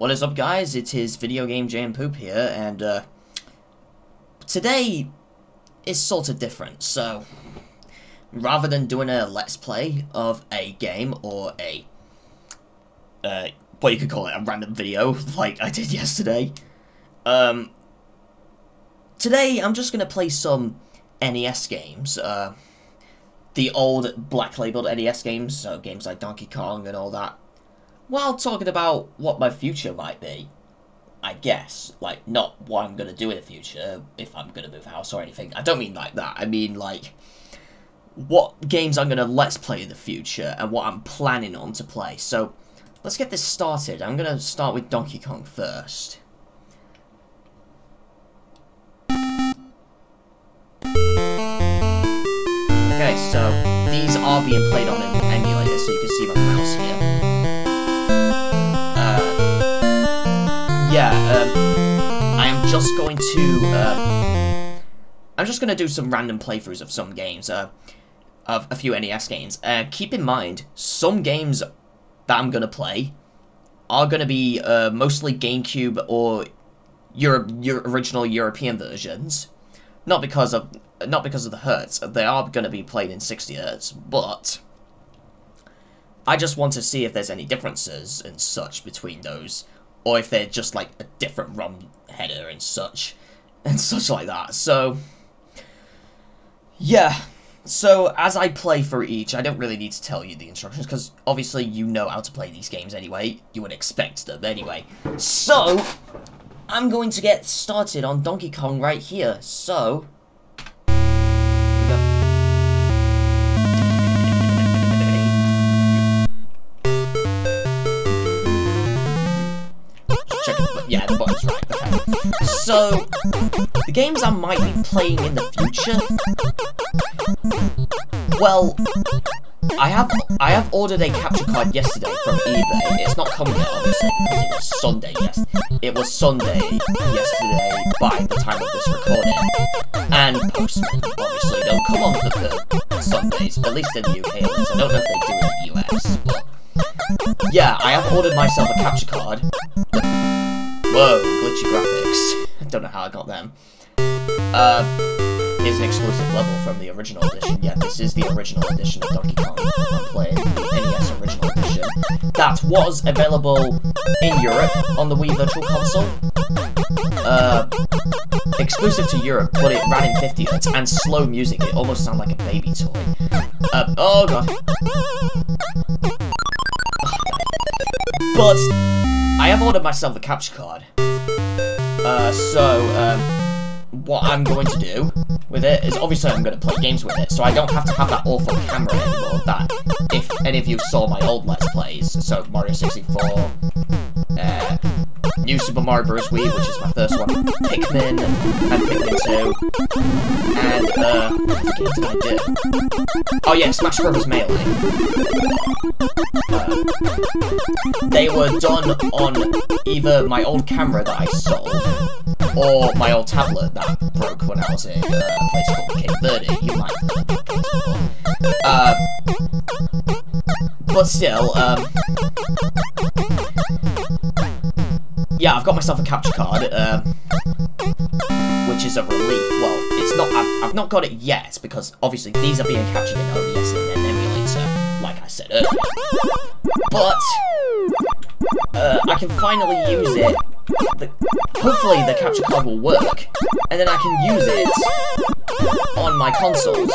What is up guys, it is Video Game JN Poop here, and uh, today is sort of different, so rather than doing a let's play of a game or a, uh, what you could call it, a random video like I did yesterday, um, today I'm just going to play some NES games, uh, the old black labeled NES games, so games like Donkey Kong and all that, while talking about what my future might be. I guess. Like, not what I'm to do in the future, if I'm to move house or anything. I don't mean like that. I mean, like, what games I'm to let's play in the future and what I'm planning on to play. So, let's get this started. I'm to start with Donkey Kong first. Okay, so these are being played on an emulator, so you can see my mouse here. Just going to, uh, I'm just going to do some random playthroughs of some games, uh, of a few NES games. Uh, keep in mind, some games that I'm going to play are going to be uh, mostly GameCube or Europe, your original European versions. Not because of not because of the hertz. They are going to be played in 60 hertz, but I just want to see if there's any differences and such between those, or if they're just like a different ROM header and such, and such like that. So, yeah. So, as I play for each, I don't really need to tell you the instructions, because obviously you know how to play these games anyway. You would expect them anyway. So, I'm going to get started on Donkey Kong right here. So, So, the games I might be playing in the future. Well, I have I have ordered a capture card yesterday from eBay. It's not coming yet, obviously, because it was Sunday. Yes, it was Sunday yesterday by the time of this recording. And Postman obviously don't come on for the Sundays, at least in the UK. At least I don't know if they do in the US, but yeah, I have ordered myself a capture card. Whoa, glitchy graphics. I don't know how I got them. Uh, here's an exclusive level from the original edition. Yeah, this is the original edition of Donkey Kong. Playing the NES original edition. That was available in Europe on the Wii Virtual Console. Uh, exclusive to Europe, but it ran in 50 Hz and slow music. It almost sounded like a baby toy. Uh, oh god. But I have ordered myself a capture card. Uh, so, um, what I'm going to do with it is obviously I'm going to play games with it, so I don't have to have that awful camera anymore that if any of you saw my old Let's Plays, so Mario 64, uh, New Super Mario Bros. Wii, which is my first one, Pikmin, and Pikmin 2, and, uh, what did I do? Oh yeah, Smash Bros. Melee. Uh, they were done on either my old camera that I sold, or my old tablet that broke when I was in uh, a place called Cape Verde. You might before. Uh, but still, um, yeah, I've got myself a capture card, um, which is a relief. Well, it's not, I've, I've, not got it yet, because obviously these are being captured in OBS in an emulator, like I said earlier. But, uh, I can finally use it. The, hopefully the capture card will work, and then I can use it on my consoles.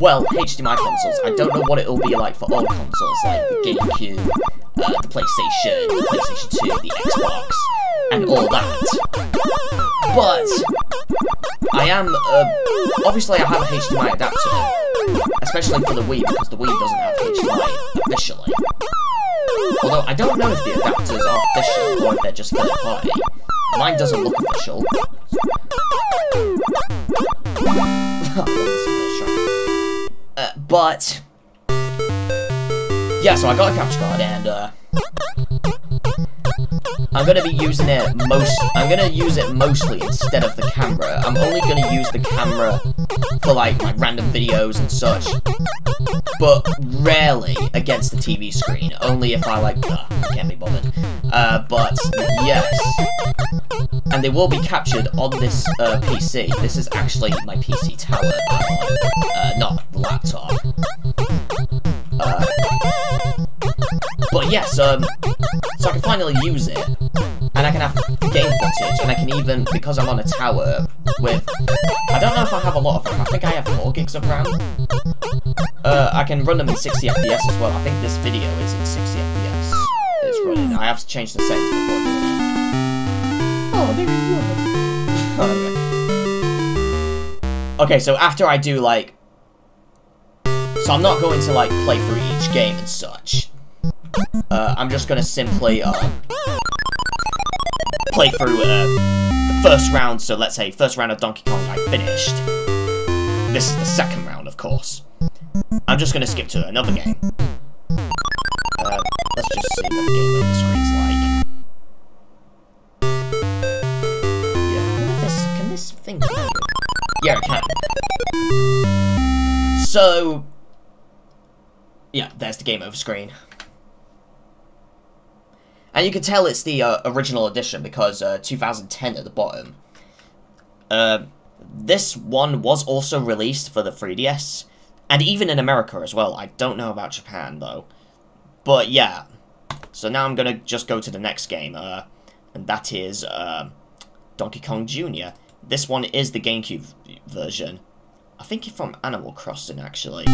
Well, HDMI consoles. I don't know what it'll be like for old consoles, like the GameCube, uh, the PlayStation, PlayStation 2, the Xbox, and all that. But, I am, uh, obviously I have a HDMI adapter, especially for the Wii, because the Wii doesn't have HDMI officially. Although, I don't know if the adapters are official, or if they're just third party. Mine doesn't look official. uh, but, yeah, so I got a capture card, and, uh, I'm gonna be using it most. I'm gonna use it mostly instead of the camera. I'm only gonna use the camera for like my random videos and such, but rarely against the TV screen. Only if I like. Uh, can't be bothered. Uh, but yes, and they will be captured on this uh, PC. This is actually my PC tower, uh, not the laptop. Uh, but yes, um, so I can finally use it, and I can have game footage, and I can even, because I'm on a tower with, I don't know if I have a lot of RAM, I think I have 4 gigs of RAM. Uh, I can run them in 60 FPS as well, I think this video is in 60 FPS. It's running, I have to change the settings before doing it. Oh, there you go. okay. Okay, so after I do, like, so I'm not going to, like, play through each game and such. Uh, I'm just gonna simply, uh, play through, uh, the first round, so let's say, first round of Donkey Kong I finished. This is the second round, of course. I'm just gonna skip to another game. Uh, let's just see what the game over screen's like. Yeah, this, can this thing Yeah, it can. So, yeah, there's the game over screen. And you can tell it's the uh, original edition because uh, 2010 at the bottom. Uh, this one was also released for the 3DS, and even in America as well. I don't know about Japan, though. But yeah, so now I'm going to just go to the next game, uh, and that is uh, Donkey Kong Jr. This one is the GameCube version. I think it's from Animal Crossing, actually.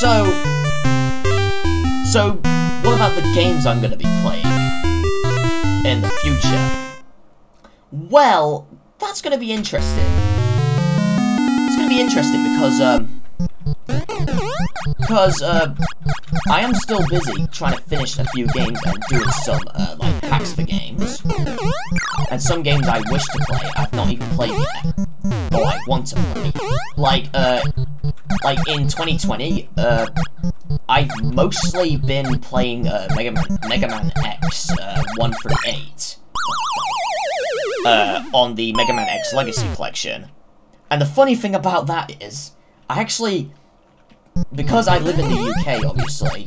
So... So, what about the games I'm going to be playing in the future? Well, that's going to be interesting. It's going to be interesting because, um... Because, uh... I am still busy trying to finish a few games and doing some, uh, like, packs for games. And some games I wish to play, I've not even played yet. Or I want to play. Like, uh... Like, in 2020, uh... I've mostly been playing, uh, Mega Man, Mega Man X, uh, 1 through 8. Uh, on the Mega Man X Legacy Collection. And the funny thing about that is, I actually because I live in the UK, obviously,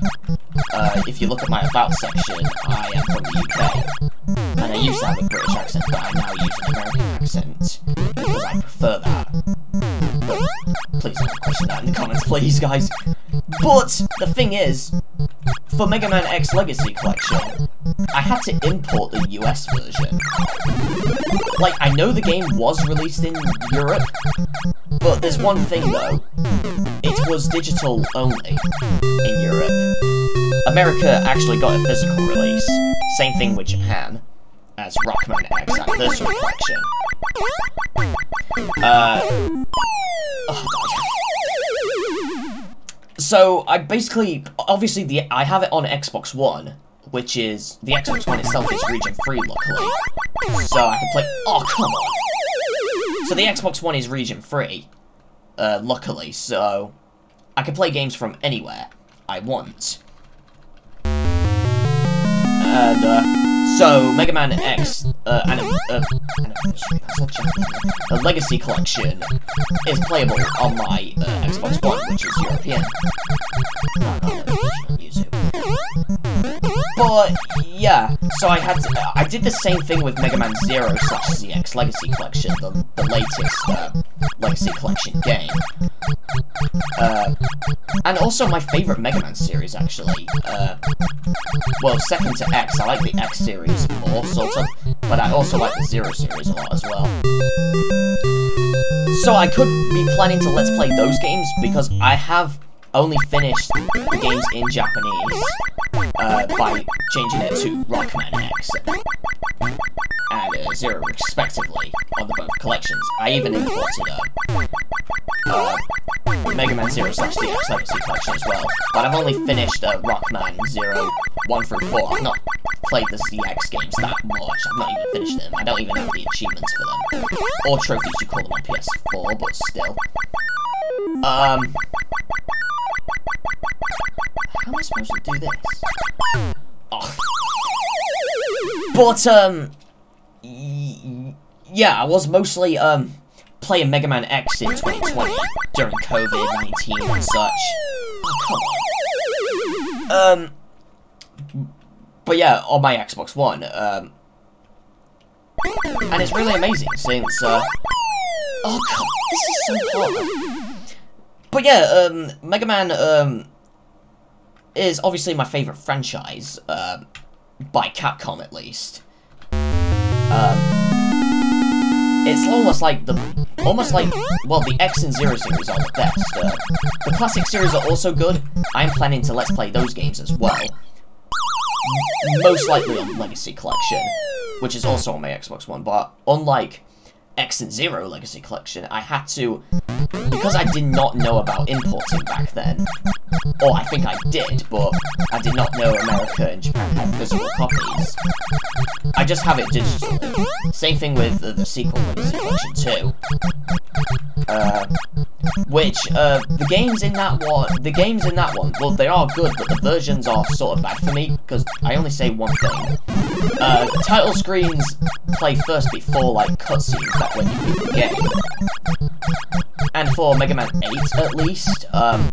uh, if you look at my About section, I am from the UK. And I used to have a British accent, but I now use an American accent, because I prefer that. But please don't question that in the comments, please, guys. But, the thing is, for Mega Man X Legacy Collection, I had to import the US version. Like, I know the game was released in Europe, but there's one thing though. It was digital only in Europe. America actually got a physical release. Same thing with Japan, as Rockman X Anniversary Collection. Uh, oh god. So I basically, obviously, the I have it on Xbox One, which is the Xbox One itself is region free, luckily. So I can play. Oh come on! So the Xbox One is region free, uh, luckily. So I can play games from anywhere I want. And uh, so Mega Man X uh, and uh, Legacy Collection is playable on my uh, Xbox One, which is European. But yeah, so I had to, I did the same thing with Mega Man Zero slash ZX Legacy Collection, the, the latest uh, Legacy Collection game. Uh, and also my favorite Mega Man series, actually. Uh, well, second to X, I like the X series more, sort of, but I also like the Zero series a lot as well. So I could be planning to Let's Play those games, because I have only finished the games in Japanese uh, by changing it to Rockman X and uh, Zero respectively on the both collections. I even imported uh, uh, Mega Man Zero slash ZX Legacy collection as well, but I've only finished uh, Rockman Zero 1 through 4. I've not played the ZX games that much. I've not even finished them. I don't even have the achievements for them. Or trophies you call them on PS4, but still. Um, do this? Oh. But, um, yeah, I was mostly, um, playing Mega Man X in 2020 during COVID-19 and such. Oh. Um, but yeah, on my Xbox One, um, and it's really amazing since, uh, oh god, this is so hard. But yeah, um, Mega Man, um, is obviously my favorite franchise, um, by Capcom at least. Um, it's almost like the, almost like, well, the X and Zero series are the best. Uh, the classic series are also good. I'm planning to let's play those games as well. Most likely on Legacy Collection, which is also on my Xbox One, but unlike X and Zero Legacy Collection, I had to, because I did not know about importing back then, or I think I did, but I did not know America and Japan had physical copies. I just have it digitally. Same thing with uh, the sequel Legacy Collection 2. Uh, which, uh, the games in that one, the games in that one, well, they are good, but the versions are sort of bad for me, because I only say one thing. Uh, title screens play first before, like, cutscenes back when you the game. And for Mega Man 8, at least, um,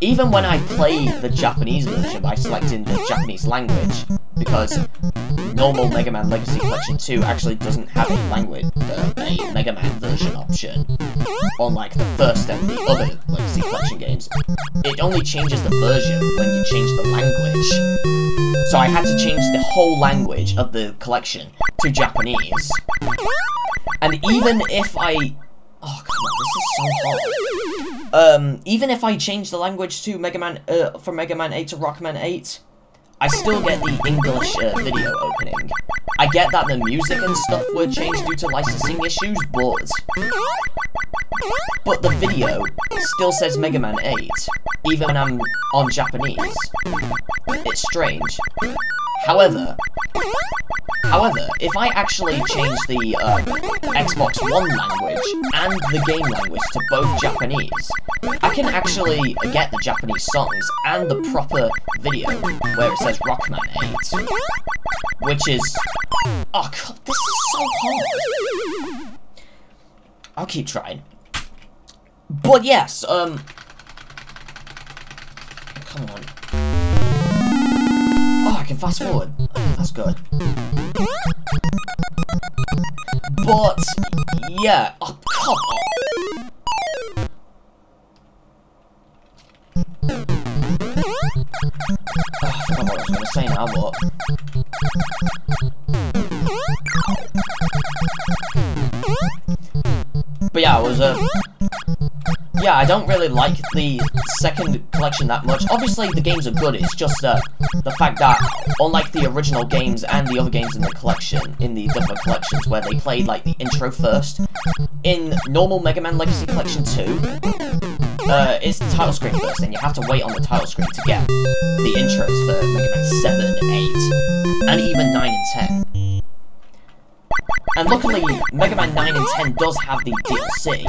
even when I play the Japanese version by selecting the Japanese language, because normal Mega Man Legacy Collection 2 actually doesn't have a language, uh, a Mega Man version option, unlike the first and the other Legacy Collection games. It only changes the version when you change the language. So I had to change the whole language of the collection to Japanese. And even if I... Oh, come on, this is so hard. Um, even if I change the language to Mega Man, uh, from Mega Man 8 to Rockman 8, I still get the English uh, video opening. I get that the music and stuff were changed due to licensing issues, but... But the video still says Mega Man 8, even when I'm on Japanese. It's strange. However, however, if I actually change the uh, Xbox One language and the game language to both Japanese, I can actually get the Japanese songs and the proper video where it says Rockman 8, which is... Oh god, this is so hard. I'll keep trying. But yes, um... Come on. Fast forward. That's good. But, yeah. Oh, come on. Oh, I forgot what I was going to say now, but... But yeah, it was, a... Yeah, I don't really like the second collection that much. Obviously, the games are good, it's just, uh, the fact that, unlike the original games and the other games in the collection, in the different collections, where they played, like, the intro first, in normal Mega Man Legacy Collection 2, uh, it's the title screen first, and you have to wait on the title screen to get the intros for Mega Man 7, 8, and even 9 and 10. And luckily, Mega Man 9 and 10 does have the DLC,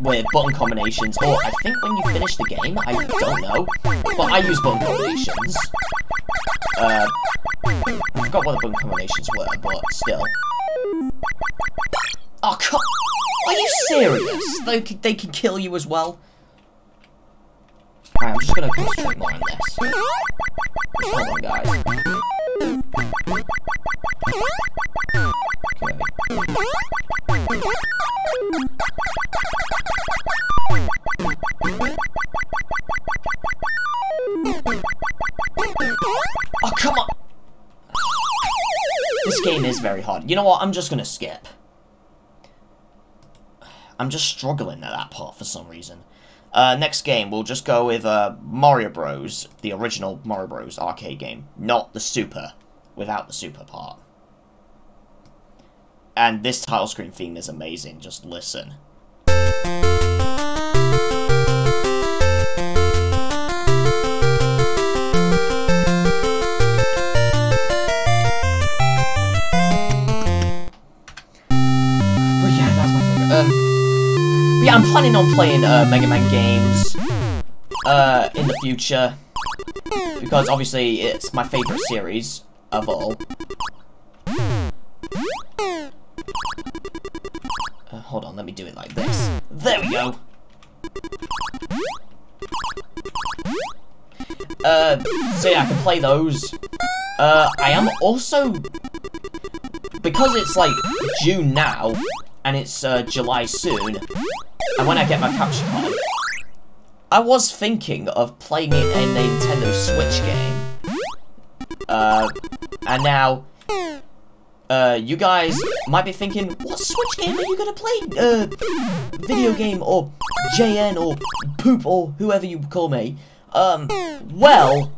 with button combinations, or I think when you finish the game, I don't know, but I use button combinations. Uh, I forgot what the button combinations were, but still. Oh, come Are you serious? They, they can kill you as well? I'm just gonna concentrate more on this. Hold on, guys. Oh, come on! This game is very hard. You know what? I'm just gonna skip. I'm just struggling at that part for some reason. Uh, next game, we'll just go with uh, Mario Bros. The original Mario Bros. arcade game. Not the Super. Without the Super part. And this title screen theme is amazing. Just listen. yeah, I'm planning on playing uh, Mega Man games uh, in the future. Because obviously it's my favorite series of all. Uh, hold on, let me do it like this. There we go! Uh, so yeah, I can play those. Uh, I am also... Because it's, like, June now, and it's, uh, July soon, and when I get my capture card, I was thinking of playing it in a Nintendo Switch game. Uh, and now, uh, you guys might be thinking, what Switch game are you gonna play? Uh, video game, or JN, or Poop, or whoever you call me. Um, well,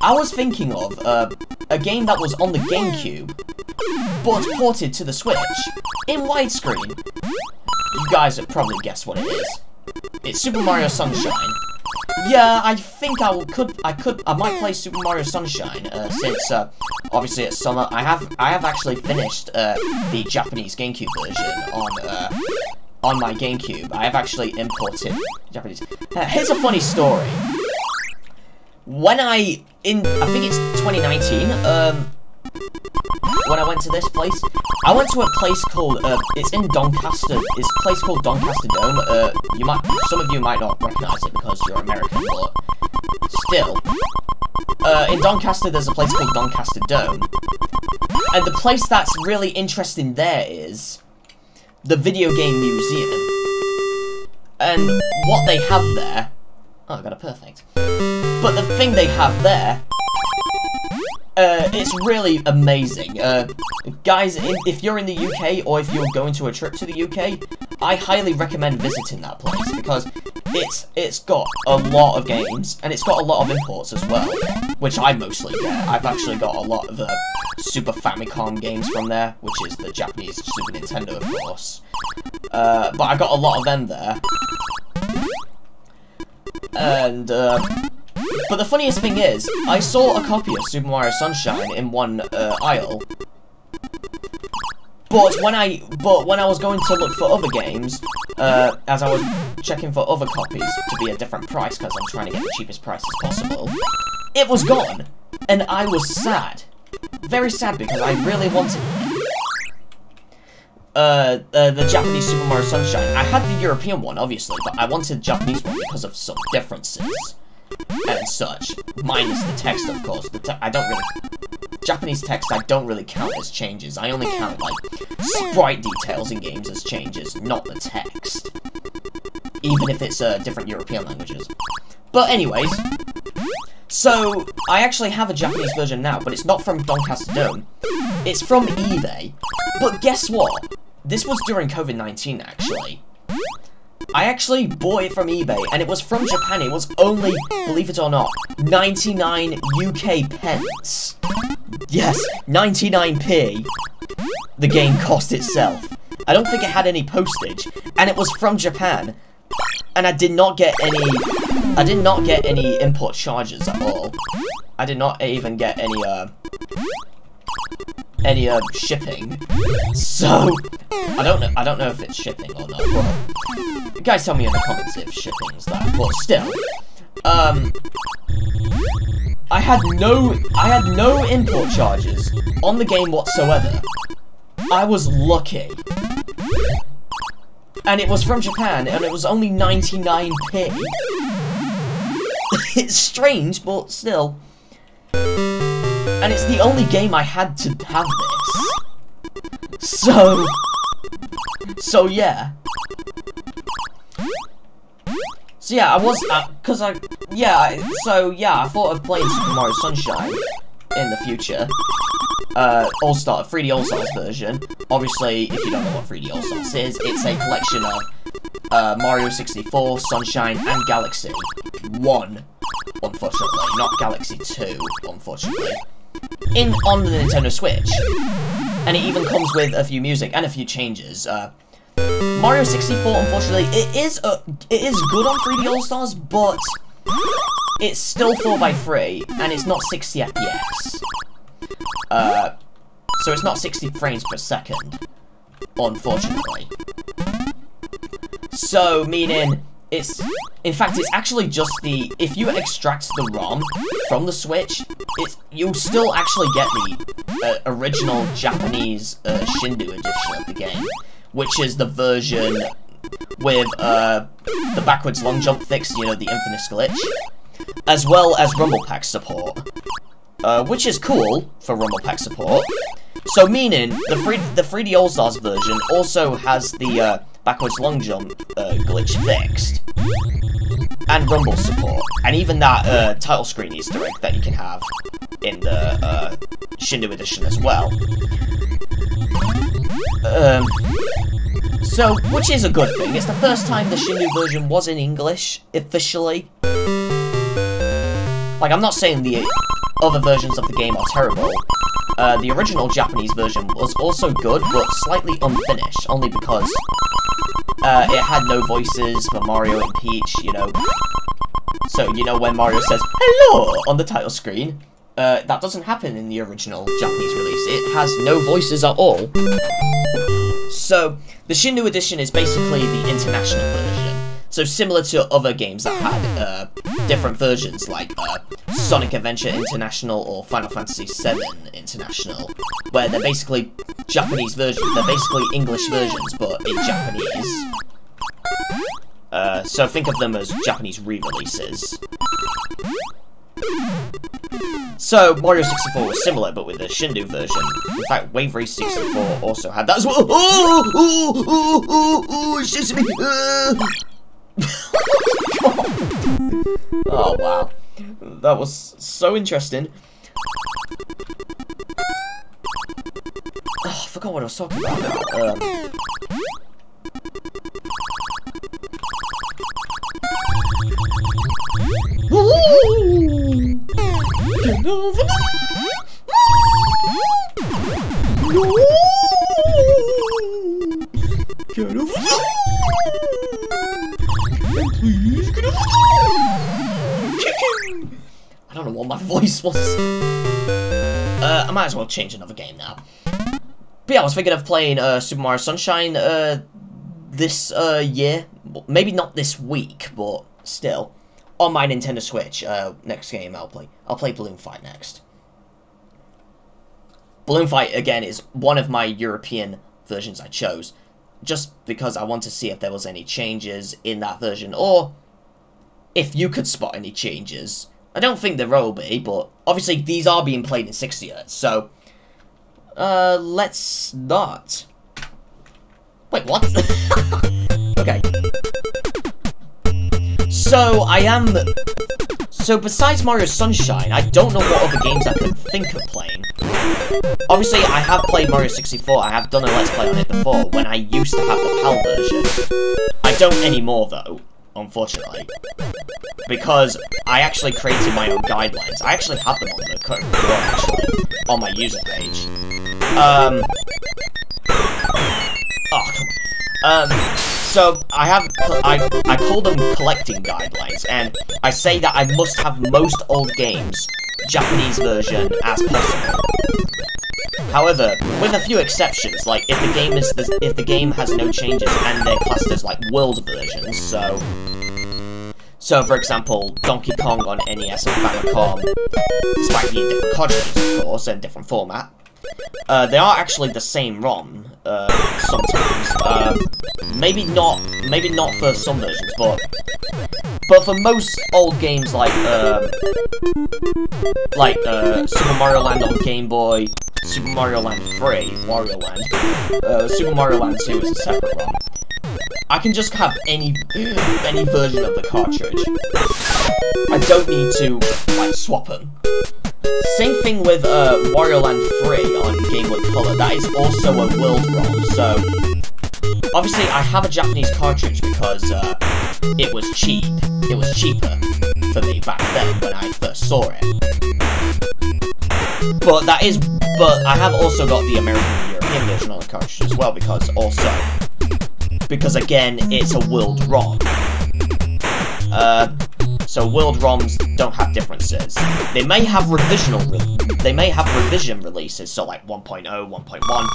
I was thinking of, uh, a game that was on the GameCube, but ported to the Switch, in widescreen. You guys have probably guessed what it is. It's Super Mario Sunshine. Yeah, I think I could I could I might play Super Mario Sunshine uh, since uh, obviously it's summer. I have I have actually finished uh, the Japanese GameCube version on uh, on my GameCube. I have actually imported Japanese. Uh, here's a funny story. When I in I think it's 2019. Um, when I went to this place. I went to a place called, uh, it's in Doncaster, it's a place called Doncaster Dome. Uh, you might, some of you might not recognize it because you're American, but still. Uh, in Doncaster, there's a place called Doncaster Dome. And the place that's really interesting there is the Video Game Museum. And what they have there... Oh, I got a perfect. But the thing they have there uh, it's really amazing. Uh, guys, if you're in the UK or if you're going to a trip to the UK, I highly recommend visiting that place because it's it's got a lot of games and it's got a lot of imports as well, which I mostly get. I've actually got a lot of uh, Super Famicom games from there, which is the Japanese Super Nintendo, of course. Uh, but I got a lot of them there. And, uh, but the funniest thing is, I saw a copy of Super Mario Sunshine in one uh, aisle. But when I but when I was going to look for other games, uh, as I was checking for other copies to be a different price because I'm trying to get the cheapest price as possible, it was gone, and I was sad, very sad because I really wanted uh, uh, the Japanese Super Mario Sunshine. I had the European one, obviously, but I wanted the Japanese one because of some differences and such. Minus the text, of course. The I don't really... Japanese text I don't really count as changes. I only count, like, sprite details in games as changes, not the text. Even if it's uh, different European languages. But anyways, so, I actually have a Japanese version now, but it's not from Doncaster Dome. It's from eBay. But guess what? This was during COVID-19, actually. I actually bought it from eBay, and it was from Japan. It was only, believe it or not, 99 UK pence. Yes, 99p. The game cost itself. I don't think it had any postage, and it was from Japan. And I did not get any, I did not get any import charges at all. I did not even get any, uh, any uh, shipping. So I don't know. I don't know if it's shipping or not. But guys, tell me in the comments if shipping's that. But still, um, I had no. I had no import charges on the game whatsoever. I was lucky. And it was from Japan, and it was only 99p. it's strange, but still. And it's the only game I had to have this. So... So, yeah. So, yeah, I was... Because uh, I... Yeah, so, yeah, I thought of playing Super Mario Sunshine in the future. Uh, All-Star, 3D All-Stars version. Obviously, if you don't know what 3D All-Stars is, it's a collection of uh, Mario 64, Sunshine, and Galaxy 1, unfortunately. Not Galaxy 2, unfortunately in on the Nintendo Switch. And it even comes with a few music and a few changes. Uh, Mario 64, unfortunately, it is a, it is good on 3D All-Stars, but it's still 4x3, and it's not 60 FPS. Uh, so it's not 60 frames per second, unfortunately. So, meaning, it's in fact it's actually just the if you extract the ROM from the Switch, it's you'll still actually get the uh, original Japanese uh, Shindou edition of the game, which is the version with uh, the backwards long jump fixed, you know, the Infamous glitch, as well as Rumble Pack support, uh, which is cool for Rumble Pack support. So meaning the free the 3D All Stars version also has the uh, backwards long jump uh, glitch fixed, and Rumble support, and even that uh, title screen Easter egg that you can have in the uh, Shindou edition as well. Um, so, which is a good thing. It's the first time the Shindou version was in English, officially. Like, I'm not saying the other versions of the game are terrible, uh, the original Japanese version was also good, but slightly unfinished, only because uh, it had no voices for Mario and Peach, you know. So, you know, when Mario says, hello, on the title screen, uh, that doesn't happen in the original Japanese release. It has no voices at all. So, the Shindou edition is basically the international version. So similar to other games that had uh, different versions, like uh, Sonic Adventure International or Final Fantasy VII International, where they're basically Japanese versions, they're basically English versions, but in Japanese. Uh, so think of them as Japanese re-releases. So, Mario 64 was similar, but with a Shindou version. In fact, Wave Race 64 also had that as well. Oh, oh, oh, oh, oh, it's just me. Uh. Oh, wow. That was so interesting. Oh, I forgot what I was talking about. Um, Get over Please get! I don't know what my voice was. Uh, I might as well change another game now. But yeah, I was thinking of playing uh, Super Mario Sunshine uh, this uh, year. Maybe not this week, but still. On my Nintendo Switch, uh, next game I'll play. I'll play Balloon Fight next. Balloon Fight, again, is one of my European versions I chose just because I want to see if there was any changes in that version, or if you could spot any changes. I don't think there will be, but obviously these are being played in 60 Hz, so... Uh, let's not. Wait, what? okay. So, I am so besides Mario Sunshine, I don't know what other games I could think of playing. Obviously, I have played Mario 64, I have done a Let's Play on it before, when I used to have the PAL version. I don't anymore, though, unfortunately. Because I actually created my own guidelines. I actually have them on the code, actually, on my user page. Um... Oh, come on. Um... So, I have, I, I call them collecting guidelines, and I say that I must have most old games, Japanese version, as possible. However, with a few exceptions, like if the game is if the game has no changes and they're classed as like world versions, so so for example, Donkey Kong on NES and Famicom, being different cartridges of course and different format, uh, they are actually the same ROM, uh, sometimes. Uh, maybe not, maybe not for some versions, but but for most old games like uh, like uh, Super Mario Land on Game Boy, Super Mario Land 3, Wario Land, uh, Super Mario Land 2 is a separate ROM. I can just have any any version of the cartridge. I don't need to like swap them. Same thing with uh, Wario Land 3 on Game Boy Color. That is also a world ROM, so... Obviously, I have a Japanese cartridge because uh, it was cheap. It was cheaper for me back then when I first saw it. But that is... But I have also got the American European version on the cartridge as well because also... Because again, it's a world ROM. Uh, so world ROMs don't have differences. They may have revisional, re they may have revision releases, so like 1.0, 1.1,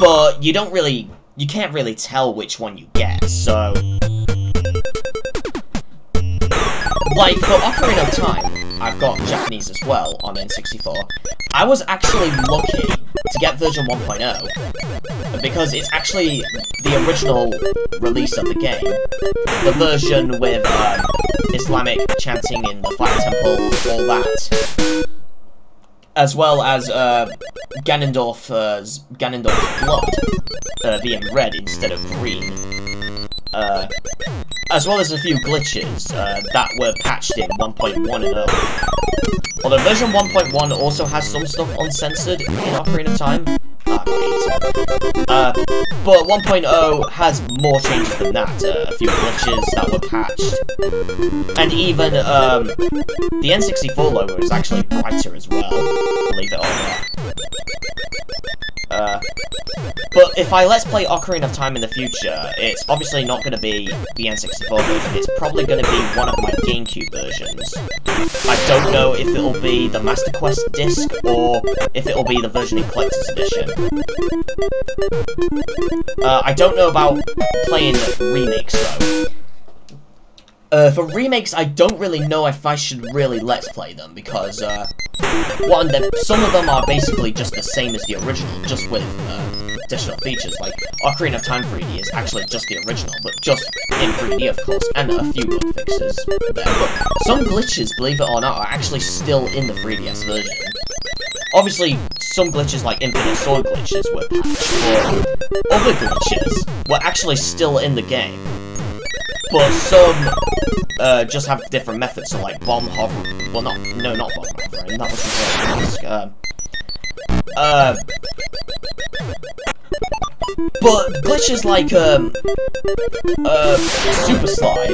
but you don't really, you can't really tell which one you get, so... Like, for Ocarina of Time, I've got Japanese as well on N64. I was actually lucky to get version 1.0, because it's actually the original release of the game. The version with um, Islamic chanting in the Fire Temple, all that. As well as uh, Ganondorf's, Ganondorf's blood uh, being red instead of green. Uh, as well as a few glitches uh, that were patched in 1.1 and earlier. Although version 1.1 also has some stuff uncensored in Ocarina of Time. Uh, but 1.0 has more changes than that. Uh, a few glitches that were patched. And even um, the N64 logo is actually brighter as well, believe it or not. Uh, but if I let's play Ocarina of Time in the future, it's obviously not going to be the N64 version, it's probably going to be one of my GameCube versions. I don't know if it'll be the Master Quest disc, or if it'll be the version in Collector's Edition. Uh, I don't know about playing remakes, though. Uh, for remakes, I don't really know if I should really let's play them, because, uh, one, some of them are basically just the same as the original, just with, uh, additional features, like Ocarina of Time 3D is actually just the original, but just in 3D, of course, and a few bug fixes there, but some glitches, believe it or not, are actually still in the 3DS version. Obviously, some glitches like Infinite Sword glitches were patched, but other glitches were actually still in the game. But some uh, just have different methods, so like bomb hovering. Well, not no, not bomb hovering. That was the uh, uh, but glitches like um, uh, super slide,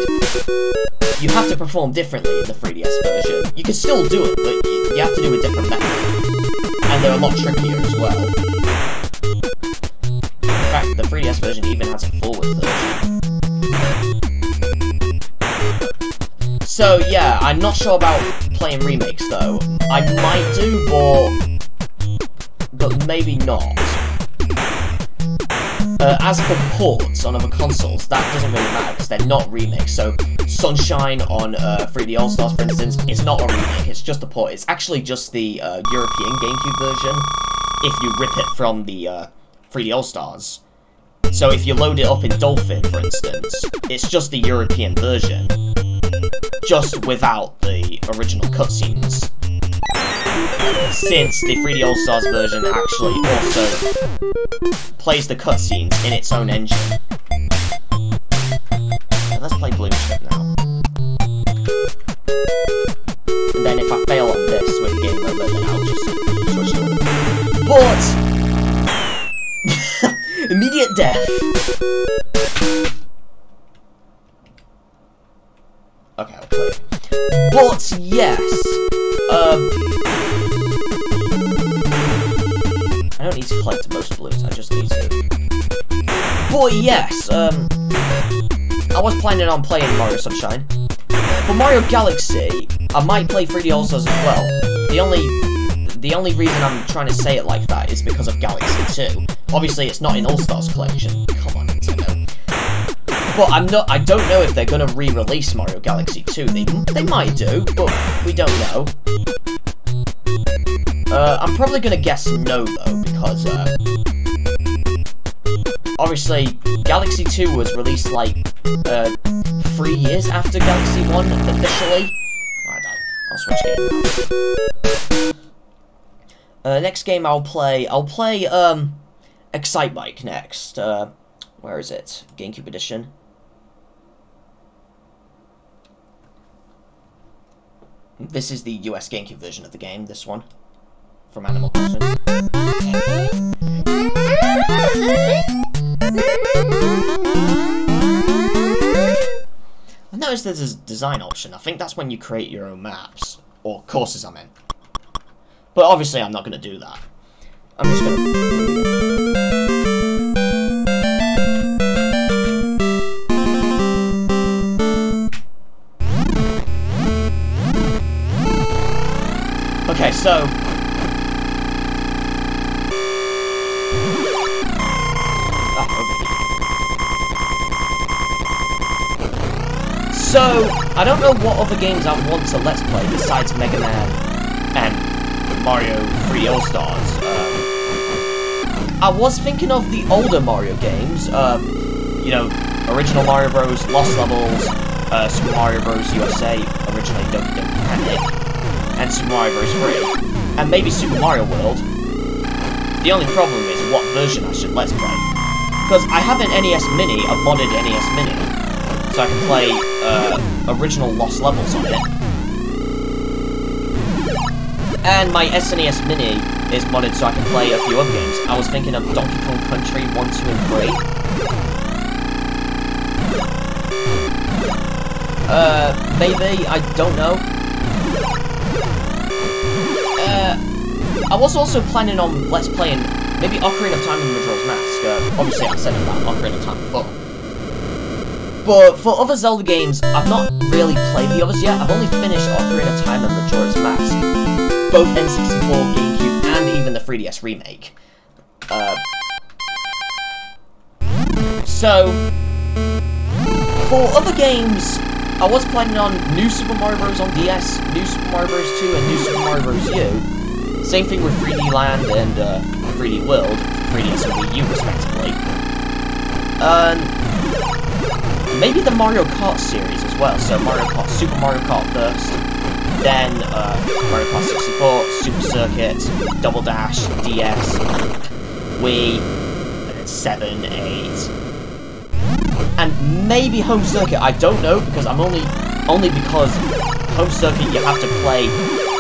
you have to perform differently in the 3DS version. You can still do it, but you, you have to do a different method, and they're a lot trickier as well. In fact, the 3DS version even has a forward version. So yeah, I'm not sure about playing remakes though. I might do, but but maybe not. Uh, as for ports on other consoles, that doesn't really matter because they're not remakes. So Sunshine on uh, 3D All Stars, for instance, is not a remake. It's just a port. It's actually just the uh, European GameCube version. If you rip it from the 3D uh, All Stars. So if you load it up in Dolphin, for instance, it's just the European version just without the original cutscenes. Since the 3D All-Stars version actually also plays the cutscenes in its own engine. let's play Blue Bloomstrip now. And then if I fail on this with game over, then I'll just switch to But immediate death. Okay, I'll play. But, yes, um... I don't need to collect most blues, I just need to... But, yes, um... I was planning on playing Mario Sunshine. For Mario Galaxy, I might play 3D All-Stars as well. The only the only reason I'm trying to say it like that is because of Galaxy 2. Obviously, it's not in All-Stars Collection. Come on, Nintendo. But I'm not. I don't know if they're gonna re-release Mario Galaxy 2. They they might do, but we don't know. Uh, I'm probably gonna guess no though, because uh, obviously Galaxy 2 was released like uh, three years after Galaxy 1 officially. I'll switch game. Uh, next game I'll play, I'll play um, Excitebike next. Uh, where is it? GameCube edition. This is the US GameCube version of the game, this one. From Animal Crossing. I noticed there's a design option. I think that's when you create your own maps. Or courses, I mean. But obviously I'm not going to do that. I'm just going to... So... So, I don't know what other games I want to Let's Play besides Mega Man and Mario 3 All-Stars. Um, I was thinking of the older Mario games, um, you know, original Mario Bros, Lost Levels, uh, Super Mario Bros. USA, originally Doki Doki Panic, and Super Mario Bros. 3, and maybe Super Mario World. The only problem is what version I should Let's Play. Because I have an NES Mini, a modded NES Mini, so I can play uh, original Lost Levels on it. And my SNES Mini is modded so I can play a few other games. I was thinking of Donkey Kong Country 1, 2, and 3. Uh, maybe, I don't know. I was also planning on Let's Playing maybe Ocarina of Time and Majora's Mask. Uh, obviously, I said about Ocarina of Time before. But for other Zelda games, I've not really played the others yet. I've only finished Ocarina of Time and Majora's Mask. Both N64, GameCube, and even the 3DS remake. Uh, so, for other games, I was planning on New Super Mario Bros. on DS, New Super Mario Bros. 2, and New Super Mario Bros. U. Same thing with 3D Land and uh, 3D World, 3DS and Wii U respectively. Um, maybe the Mario Kart series as well, so Mario Kart, Super Mario Kart first, then uh, Mario Kart 64, Super Circuit, Double Dash, DS, Wii, and then 7, 8, and maybe home circuit. I don't know because I'm only only because home circuit you have to play,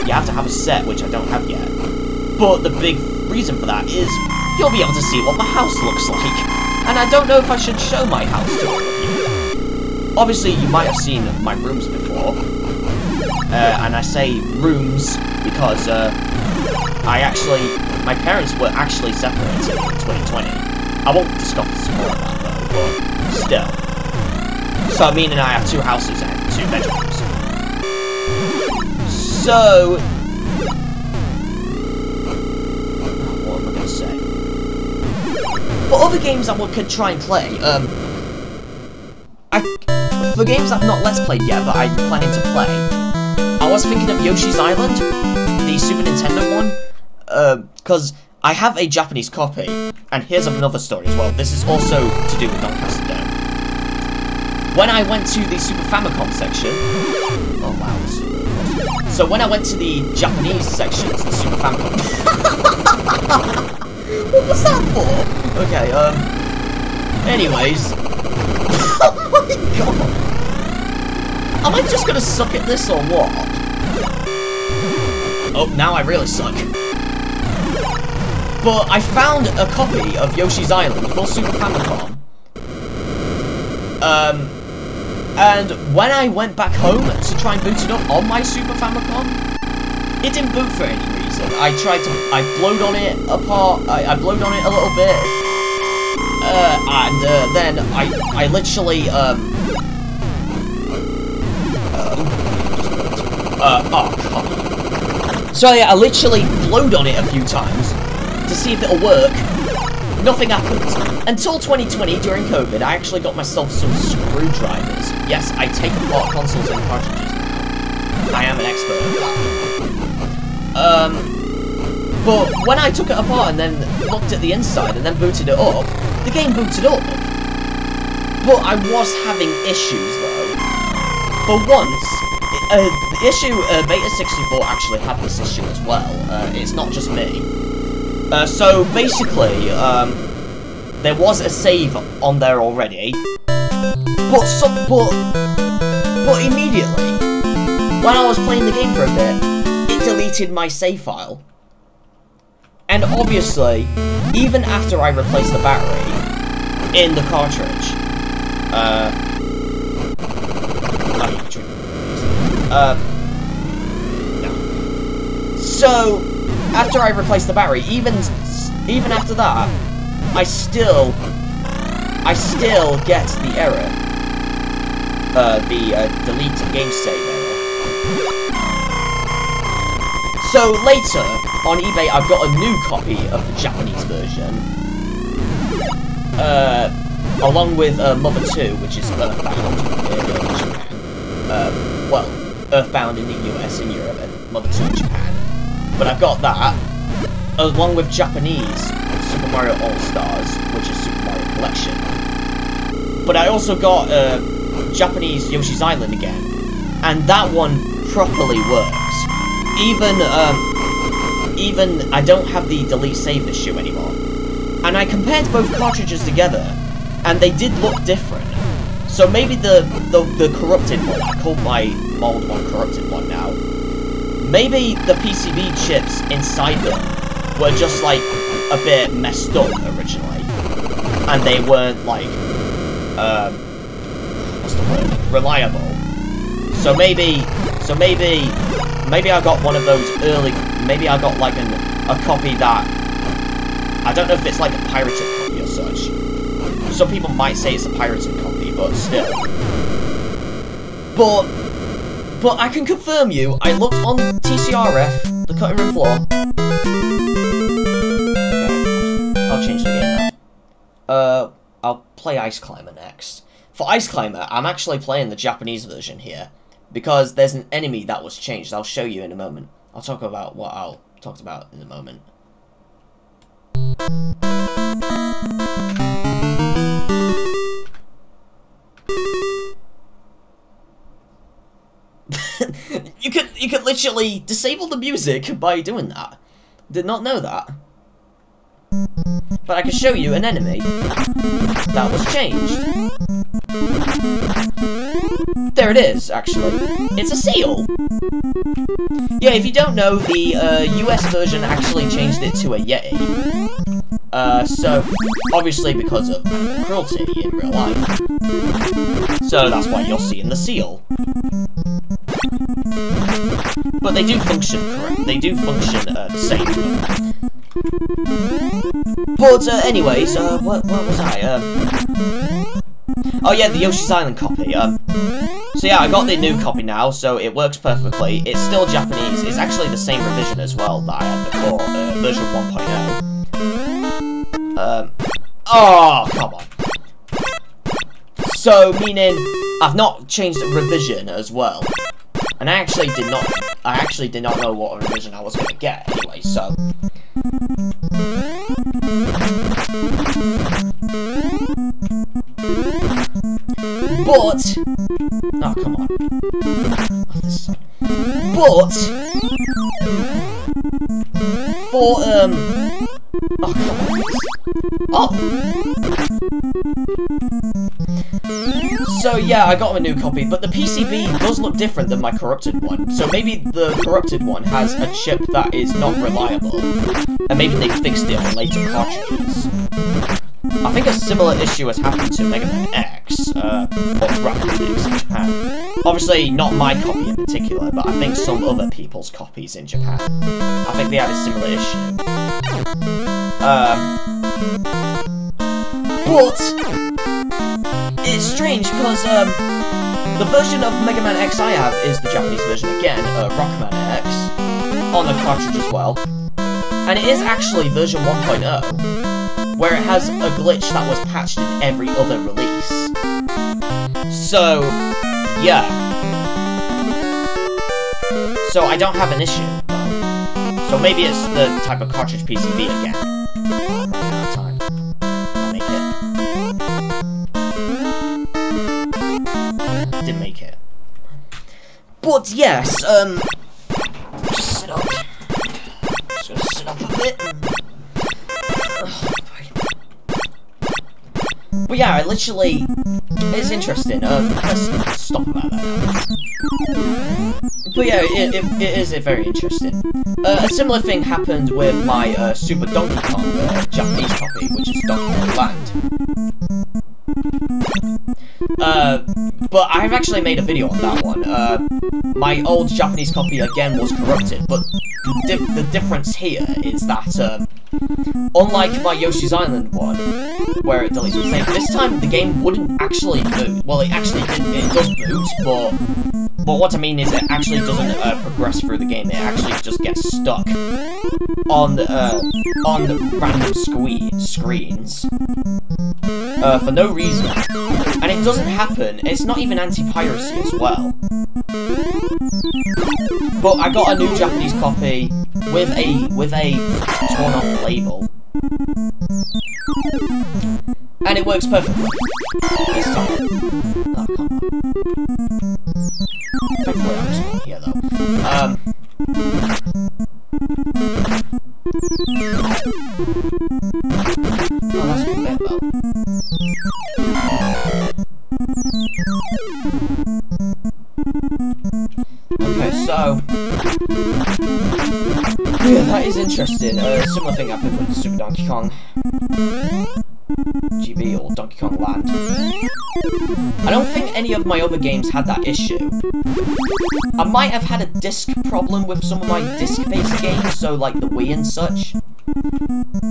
you have to have a set which I don't have yet. But the big reason for that is you'll be able to see what my house looks like, and I don't know if I should show my house to all of you. Obviously, you might have seen my rooms before, uh, and I say rooms because uh, I actually, my parents were actually separated in 2020. I won't discuss more that though, but still. So me and I have two houses and two bedrooms. So... For other games that I could try and play, um... I, for games I've not Let's Played yet, but I'm planning to play, I was thinking of Yoshi's Island, the Super Nintendo one, because... Uh, I have a Japanese copy, and here's another story as well. This is also to do with Doncaster Dome. When I went to the Super Famicom section... Oh, wow. So when I went to the Japanese section, the Super Famicom... what was that for? Okay, um... Anyways... oh my god! Am I just gonna suck at this or what? Oh, now I really suck. But I found a copy of Yoshi's Island for Super Famicom. Um, and when I went back home to try and boot it up on my Super Famicom, it didn't boot for any reason. I tried to, I blowed on it apart, I, I blowed on it a little bit, uh, and uh, then I, I literally, um, uh, uh oh, God. So yeah, I literally blowed on it a few times, to see if it'll work. Nothing happened. Until 2020, during COVID, I actually got myself some screwdrivers. Yes, I take apart consoles and cartridges. I am an expert. Um, but when I took it apart and then looked at the inside and then booted it up, the game booted up. But I was having issues, though. For once, uh, the issue, uh, Beta 64 actually had this issue as well. Uh, it's not just me. Uh, so basically, um, there was a save on there already, but some, but, but immediately, when I was playing the game for a bit, it deleted my save file. And obviously, even after I replaced the battery in the cartridge, uh, uh, no. So, after I replaced the battery, even even after that, I still I still get the error. Uh, the uh, delete game save error. So later, on eBay, I've got a new copy of the Japanese version. Uh, along with uh, Mother 2, which is found in Japan. Well, Earthbound in the US and Europe, and Mother 2 in Japan. But I've got that, along with Japanese Super Mario All-Stars, which is Super Mario Collection. But I also got uh, Japanese Yoshi's Island again, and that one properly works. Even, um, even I don't have the delete save issue anymore. And I compared both cartridges together, and they did look different. So maybe the, the, the corrupted one, I called my old one corrupted one now, maybe the PCB chips inside them were just like a bit messed up originally. And they weren't like, um, what's the word, reliable. So maybe, so maybe, maybe I got one of those early, maybe I got like an, a copy that, I don't know if it's like a pirated copy or such. Some people might say it's a pirated copy, but still. But, but I can confirm you, I looked on TCRF, the cutting room floor. Okay, I'll change the game now. Uh, I'll play Ice Climber next. For Ice Climber, I'm actually playing the Japanese version here, because there's an enemy that was changed. I'll show you in a moment. I'll talk about what I'll talk about in a moment. you could you could literally disable the music by doing that. Did not know that. But I can show you an enemy that was changed. There it is, actually. It's a seal! Yeah, if you don't know, the uh, US version actually changed it to a Yeti. Uh, so, obviously because of cruelty in real life. So that's why you're seeing the seal. But they do function correct. They do function uh, the same. But uh, anyways, uh, what, what was I? Um, oh yeah, the Yoshi's Island copy. Um, so yeah, I got the new copy now, so it works perfectly. It's still Japanese. It's actually the same revision as well that I had before, uh, version 1.0. Um, oh, come on. So, meaning, I've not changed the revision as well. And I actually did not, I actually did not know what revision I was going to get anyway, so... But... Oh, come on. But... For, um... Oh, come on. Oh! So yeah, I got a new copy, but the PCB does look different than my corrupted one. So maybe the corrupted one has a chip that is not reliable, and maybe they fixed it on later cartridges. I think a similar issue has happened to Mega Man X, uh, or in Japan. Obviously, not my copy in particular, but I think some other people's copies in Japan. I think they had a similar issue. Um, but, it's strange, because, um, the version of Mega Man X I have is the Japanese version again, uh, Rockman X, on the cartridge as well. And it is actually version 1.0, where it has a glitch that was patched in every other release. So, yeah. So I don't have an issue. So maybe it's the type of cartridge PCB again. Of time. I'll make it. Didn't make it. But yes, um... Sit up. Just gonna sit up a bit. But yeah, I literally... It's interesting. Um, let's stop that But yeah, it, it, it is very interesting. Uh, a similar thing happened with my uh, Super Donkey Kong uh, Japanese copy, which is Donkey Kong Land. Uh, but I've actually made a video on that one. Uh, my old Japanese copy again was corrupted, but the, di the difference here is that, um, unlike my Yoshi's Island one, where it deletes the save, this time the game wouldn't actually boot. Well, it actually did, it does boot, but, but what I mean is it actually doesn't uh, progress through the game, it actually just gets stuck on, uh, on the random screens, uh, for no reason. And it doesn't happen, it's not even anti-piracy as well. But I got a new Japanese copy with a with a torn off label. And it works perfectly. This time. Um that interesting. A uh, similar thing happened with Super Donkey Kong. GB or Donkey Kong Land. I don't think any of my other games had that issue. I might have had a disc problem with some of my disc-based games, so like the Wii and such.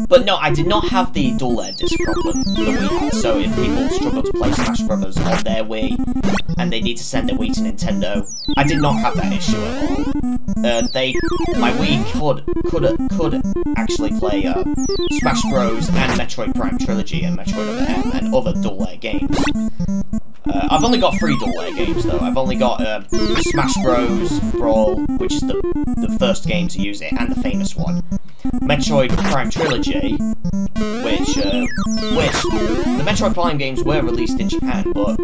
But no, I did not have the dual layer disc problem the Wii had, so if people struggle to play Smash Brothers on their Wii, and they need to send their Wii to Nintendo, I did not have that issue at all. Uh, they, my Wii could, could, could actually play uh, Smash Bros. and Metroid Prime Trilogy and Metroid M and other dual layer games. Uh, I've only got three dual layer games though. I've only got uh, Smash Bros. Brawl, which is the the first game to use it and the famous one. Metroid Prime Trilogy, which uh, which the Metroid Prime games were released in Japan, but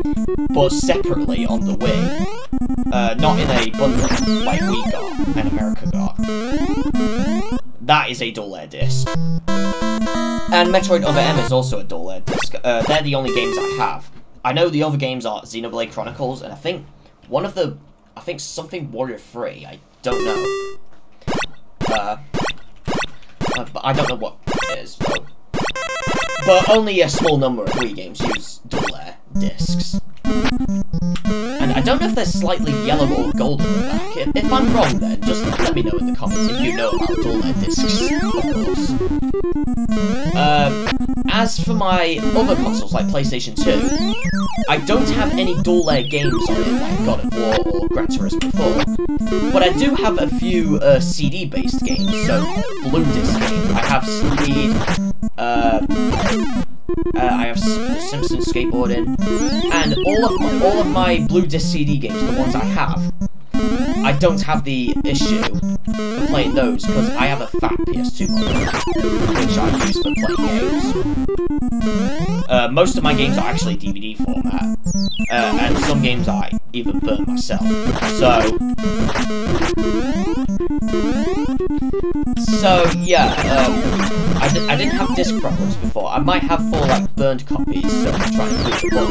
but separately on the Wii, uh, not in a bundle like we got and America got. That is a dual layer disc. And Metroid Other M is also a dual layer disc. Uh, they're the only games I have. I know the other games are Xenoblade Chronicles, and I think one of the, I think something Warrior 3, I don't know. Uh, uh, but I don't know what it is, though. But only a small number of Wii games use dual layer discs. Don't know if they're slightly yellow or gold in the back. If, if I'm wrong then, just let me know in the comments if you know about dual layer discs. Um, as for my other consoles, like PlayStation 2, I don't have any dual layer games on it, like God of War or Gran Turismo 4. But I do have a few uh, CD-based games, so Blue Disc. I have Speed, uh, uh, I have Simpsons skateboarding, and all of my, all of my Blue Disc CD games, the ones I have, I don't have the issue for playing those because I have a fat PS2 model, which I use for playing games. Uh, most of my games are actually DVD format, uh, and some games I even burn myself. So, so yeah, um, I, di I didn't have disc problems before. I might have four like burned copies, so I'm trying to do the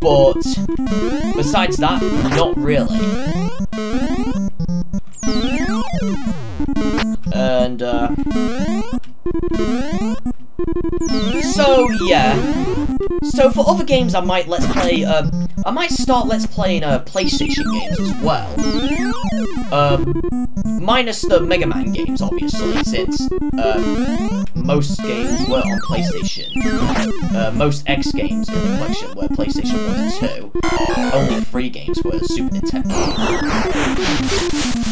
But besides that, not really. And uh, so yeah. So for other games, I might let's play. Uh, I might start let's playing uh, PlayStation games as well. Um, minus the Mega Man games, obviously, since uh, most games were on PlayStation. Uh, most X games in the collection were PlayStation 1 and 2. Only three games were Super Nintendo.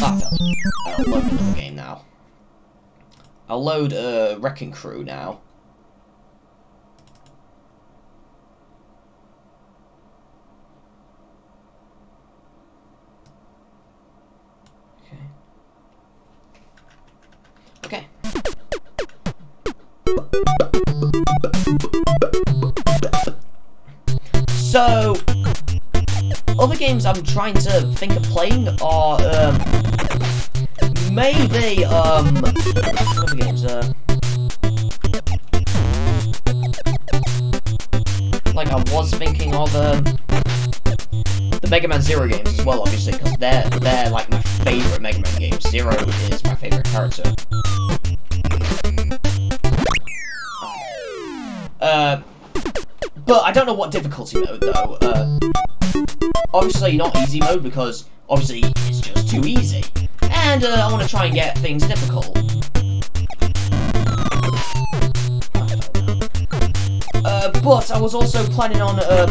Ah, I'll load another game now. I'll load uh, Wrecking Crew now. Okay. So, other games I'm trying to think of playing are, um, maybe, um, other games, uh, like I was thinking of, um, the Mega Man Zero games as well, obviously, because they're, they're, like, my favourite Mega Man games. Zero is my favourite character. Uh, but I don't know what difficulty mode, though. Uh, obviously not easy mode, because obviously it's just too easy. And uh, I want to try and get things difficult. Uh, but I was also planning on uh,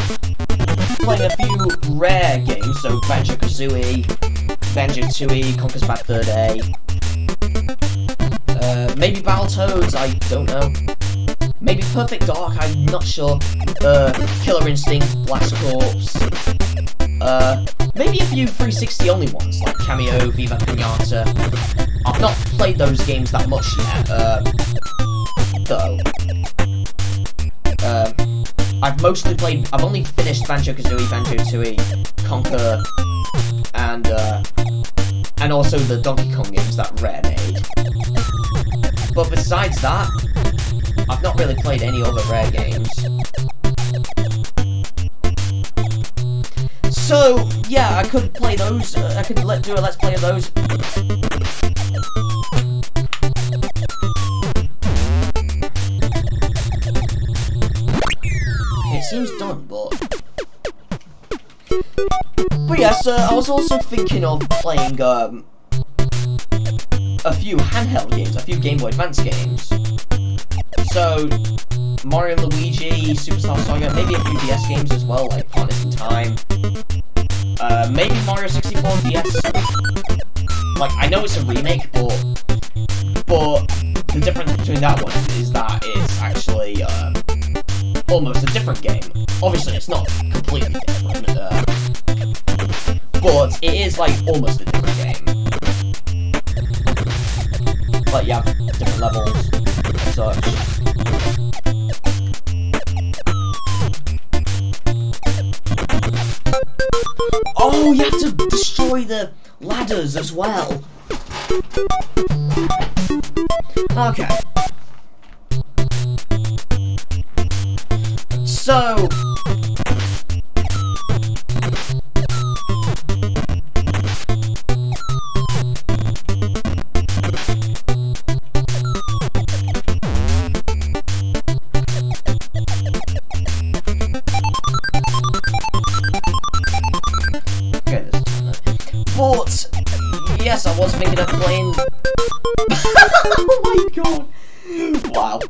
playing a few rare games, so Banjo-Kazooie, Banjo-Tooie, Conker's Bad Fur Day. Maybe Battletoads, I don't know. Maybe Perfect Dark, I'm not sure. Uh, Killer Instinct, Blast Corps. Uh, maybe a few 360 only ones, like Kameo, Viva Pinata. I've not played those games that much yet, uh, though. Um, I've mostly played, I've only finished Banjo-Kazooie, Banjo-Tooie, Conker, and, uh, and also the Donkey Kong games that Rare made. But besides that, I've not really played any other Rare games. So, yeah, I could play those, uh, I could let do a Let's Play of those. It seems done, but... But yes, uh, I was also thinking of playing, um, a few handheld games, a few Game Boy Advance games. So, Mario Luigi, Superstar Saga, maybe a few DS games as well, like Partners in Time. Uh, maybe Mario 64 DS. Like, I know it's a remake, but but the difference between that one is that it's actually uh, almost a different game. Obviously, it's not completely different, uh, but it is like almost a different game. But yeah, different levels and such. Oh, you have to destroy the ladders as well. Okay. So... was thinking of playing... oh my god! Wow.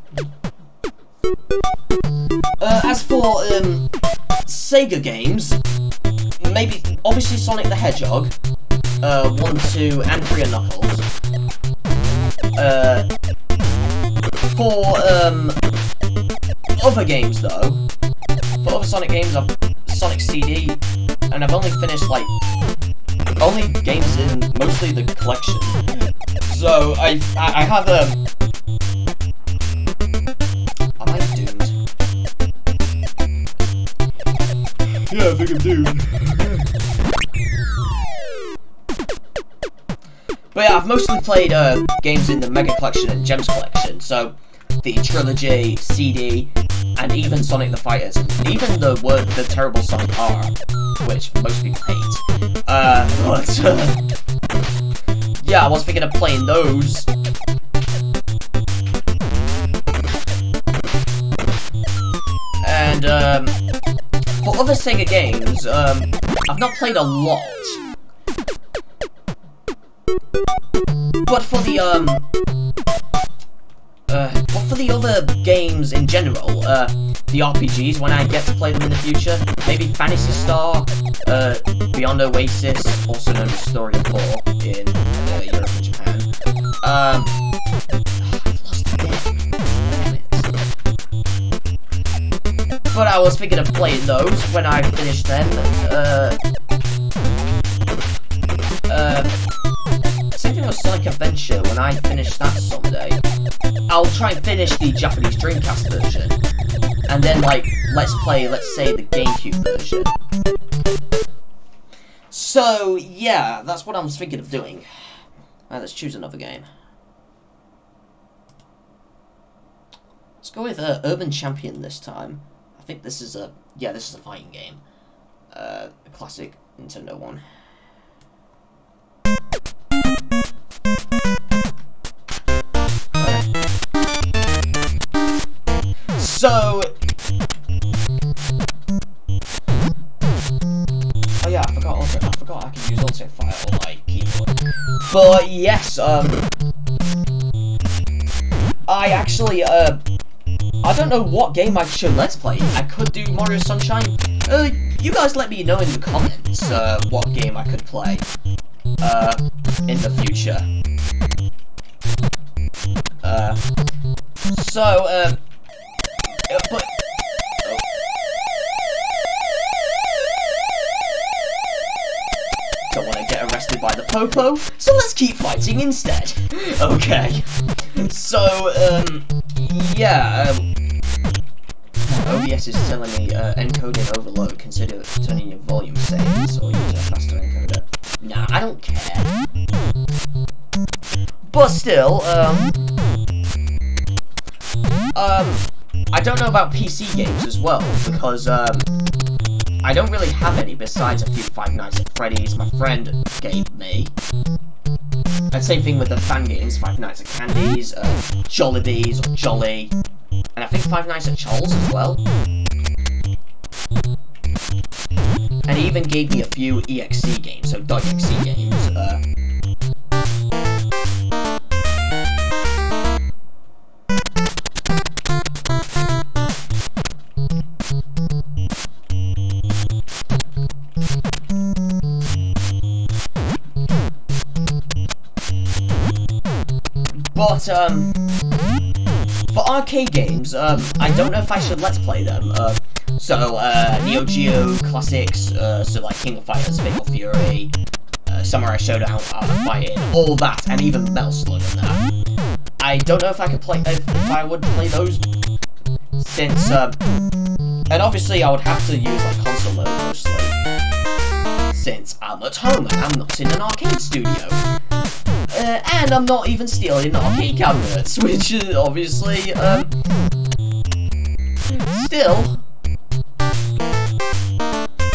Uh, as for, um, Sega games, maybe, obviously Sonic the Hedgehog, uh, 1, 2, and 3 of Knuckles. Have, um, Am I doomed? Yeah, I think I'm doomed. but yeah, I've mostly played uh, games in the Mega Collection and Gems Collection, so the Trilogy, CD, and even Sonic the Fighters, even the word the terrible Sonic R, which most people hate. Uh, but uh, yeah, I was thinking of playing those. Other Sega games, um, I've not played a lot. But for the um, uh, but for the other games in general, uh, the RPGs, when I get to play them in the future, maybe Phantasy Star, uh, Beyond Oasis, also known as Story 4 in uh, Europe and Japan. Um, was thinking of playing those when I finish them. Uh, uh, same Sonic Adventure, when I finish that someday, I'll try and finish the Japanese Dreamcast version. And then, like, let's play, let's say, the GameCube version. So, yeah, that's what I was thinking of doing. Let's choose another game. Let's go with uh, Urban Champion this time. Think this is a, yeah, this is a fighting game. Uh, a classic Nintendo one. So... Oh yeah, I forgot also, I forgot I can use also fire on my keyboard. But yes, um... I actually, uh... I don't know what game I should let's play. I could do Mario Sunshine. Uh, you guys let me know in the comments, uh, what game I could play. Uh, in the future. Uh, so, um, Uh, but oh. don't want to get arrested by the popo, so let's keep fighting instead. okay. So um, yeah. Um, OBS is telling me uh, encoding overload. Consider turning your volume settings or use a faster encoder. Nah, I don't care. But still, um, um, I don't know about PC games as well because um, I don't really have any besides a few Five Nights at Freddy's my friend gave me. And same thing with the fan games, Five Nights at Candy's, uh, Jollibees, or Jolly, and I think Five Nights at Charles as well. And he even gave me a few EXE games, so .exe games. Uh, but, um, for arcade games, um, I don't know if I should let's play them. Uh, so, uh, Neo Geo classics, uh, so like King of Fighters, Fatal Fury, uh, Samurai Shodown, Art of Fighting, all that, and even Metal Slug and that. I don't know if I could play, if, if I would play those, since, um, and obviously I would have to use like console mode mostly, since I'm at home and I'm not in an arcade studio. Uh, and I'm not even stealing arcade cabinets, which is obviously, um, still.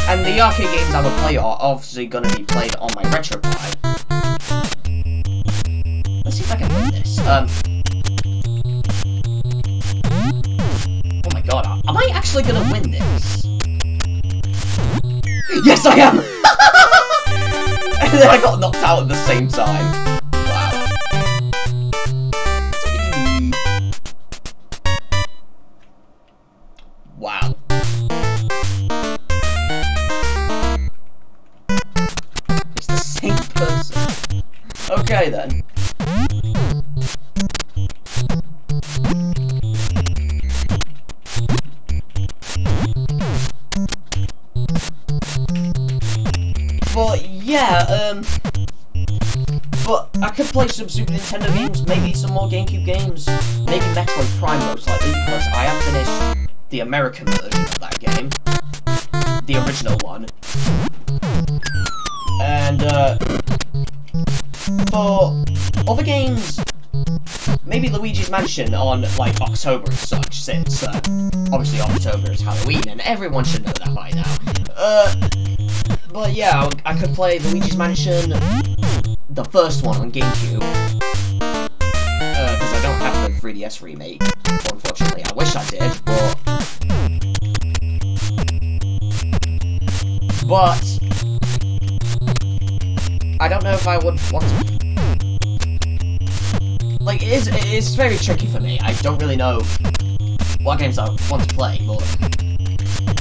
And the arcade games I would play are obviously going to be played on my RetroPie. Let's see if I can win this. Um, oh my god, am I actually going to win this? Yes, I am! and then I got knocked out at the same time. Okay then. But yeah, um but I could play some Super Nintendo games, maybe some more GameCube games, the American version of that game. The original one. And, uh, for other games, maybe Luigi's Mansion on, like, October and such, since, uh, obviously October is Halloween, and everyone should know that by now. Uh, but yeah, I could play Luigi's Mansion, the first one on GameCube, because uh, I don't have the 3DS remake, unfortunately. I wish I did, but... But, I don't know if I would want to... Like, it is, it is very tricky for me. I don't really know what games I want to play, but...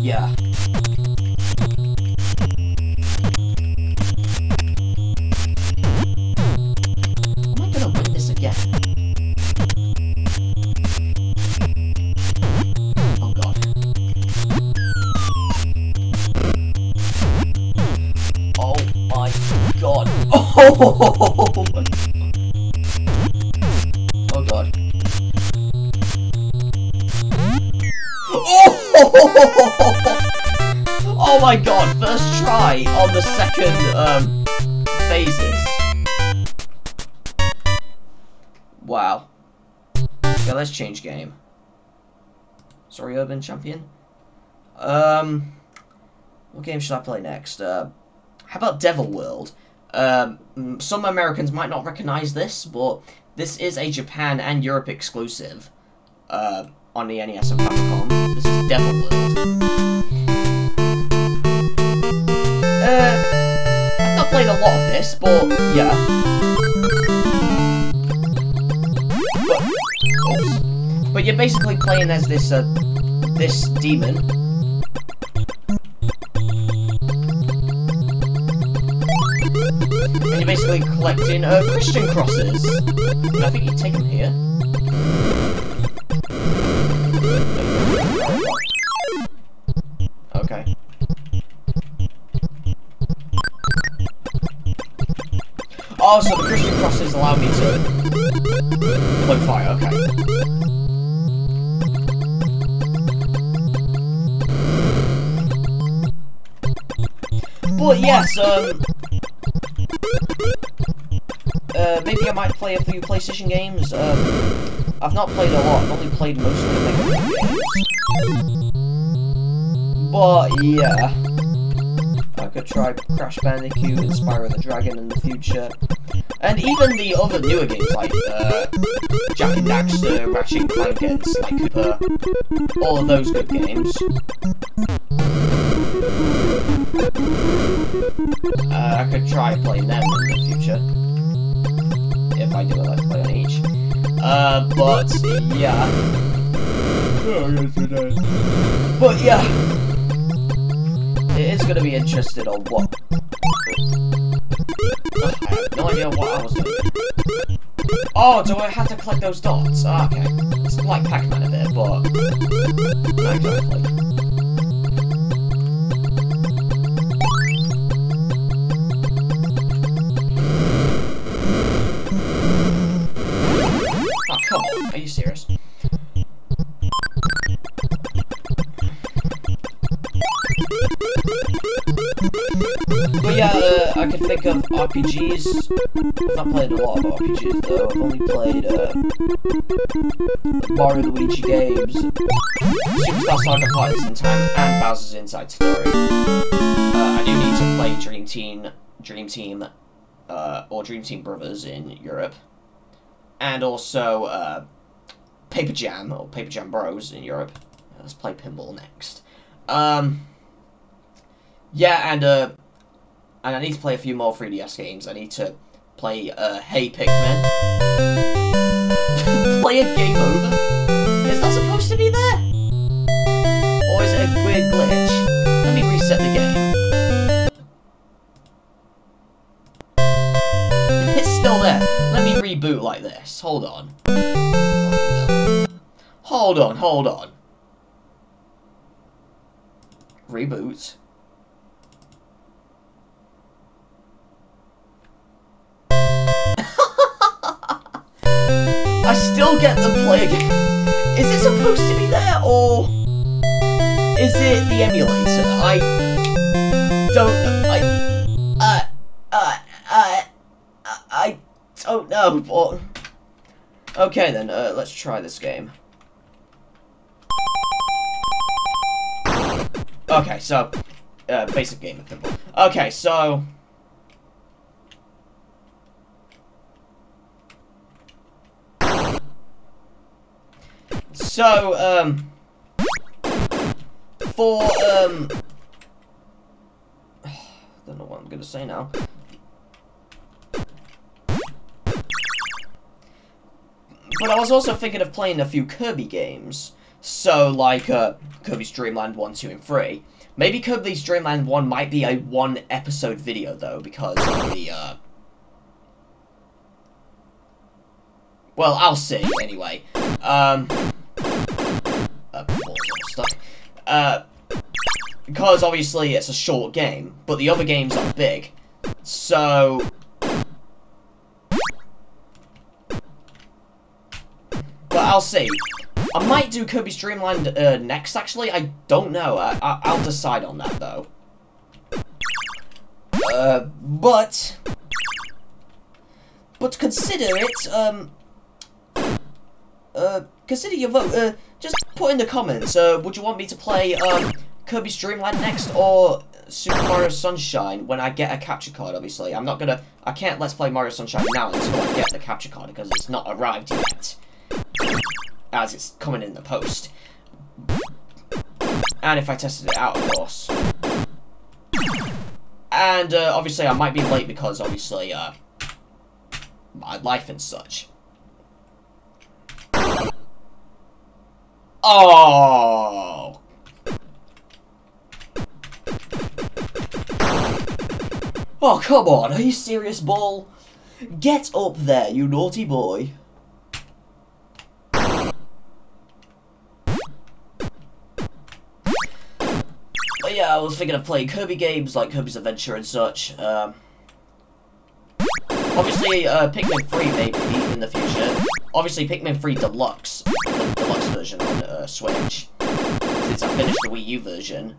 Yeah. Oh! God. Oh! Oh my god, first try on the second, um, phases. Wow. Yeah, let's change game. Sorry, Urban Champion. Um, what game should I play next? Uh, how about Devil World? Um, some Americans might not recognize this, but this is a Japan and Europe exclusive uh, on the NES and Famicom. This is Devil World. Uh, I've not played a lot of this, but yeah. But, you're basically playing as this uh, this demon you're basically collecting uh, Christian crosses. And I think you take them here. Okay. Oh, so the Christian crosses allow me to blow fire, okay. But yes, um, might play a few PlayStation games. Um, I've not played a lot, I've only played Man games. But, yeah. I could try Crash Bandicoot and Spyro the Dragon in the future. And even the other newer games like uh, Jak and Daxter, Ratchet and Clank, and Sly Cooper. All of those good games. Uh, I could try playing them in the future. Do a let's play on. Uh, but, yeah. But, yeah. It is to be interested on what... I have no idea what I was doing. Oh, do I have to collect those dots? Oh, okay. It's like Pac-Man a bit, but... Not exactly. Are you serious? But yeah, uh, I can think of RPGs. I've not played a lot of RPGs though. I've only played uh, Mario Luigi games, Superstar Saga Partners in Time, and Bowser's Inside Story. Uh, I do need to play Dream Team, Dream Team, uh, or Dream Team Brothers in Europe, and also uh, Paper Jam, or Paper Jam Bros in Europe. Let's play Pinball next. Um, yeah, and, uh, and I need to play a few more 3DS games. I need to play, uh, Hey Pikmin. play a game over? Reboot like this. Hold on. Hold on, hold on. Reboot. I still get the again. Is it supposed to be there, or is it the emulator? I don't know. I, Don't but... Okay then, uh, let's try this game. Okay, so, uh, basic game of. Okay, so... So, um... For, um... I don't know what I'm gonna say now. But I was also thinking of playing a few Kirby games. So, like, uh, Kirby's Dream Land 1, 2, and 3. Maybe Kirby's Dream Land 1 might be a one-episode video, though, because of the, uh... Well, I'll see, anyway. Um... Uh, stuff. Uh... Because, obviously, it's a short game, but the other games are big. So... I'll see. I might do Kirby's Dream Land uh, next, actually. I don't know. I, I, will decide on that, though. Uh, but... But consider it, um... Uh, consider your vote. Uh, just put in the comments, uh, would you want me to play, um, Kirby's Dream Land next, or Super Mario Sunshine when I get a capture card, obviously. I'm not gonna... I can't Let's Play Mario Sunshine now until I get the capture card, because it's not arrived yet as it's coming in the post. And if I tested it out, of course. And, uh, obviously, I might be late because, obviously, uh, my life and such. Oh! Oh, come on, are you serious, Ball? Get up there, you naughty boy. Yeah, I was thinking of playing Kirby games, like Kirby's Adventure and such. Um, Obviously, uh, Pikmin 3 maybe in the future. Obviously, Pikmin 3 Deluxe, the deluxe version on uh, Switch. Since I finished the Wii U version.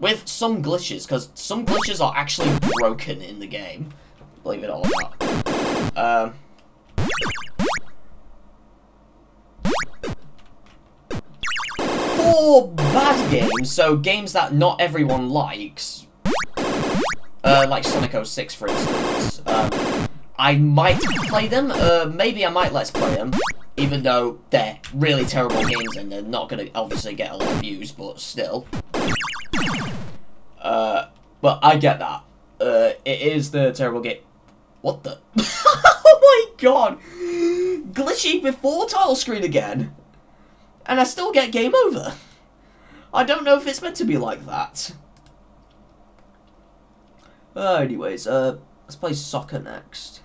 With some glitches, because some glitches are actually broken in the game. Believe it or not. Um... For bad games, so games that not everyone likes, uh, like Sonic 06 for instance, um, I might play them, uh, maybe I might let's play them, even though they're really terrible games and they're not going to obviously get a lot of views, but still. Uh, but I get that. Uh, it is the terrible game. What the? oh my god! Glitchy before title screen again! And I still get game over. I don't know if it's meant to be like that. Uh, anyways, uh, let's play soccer next.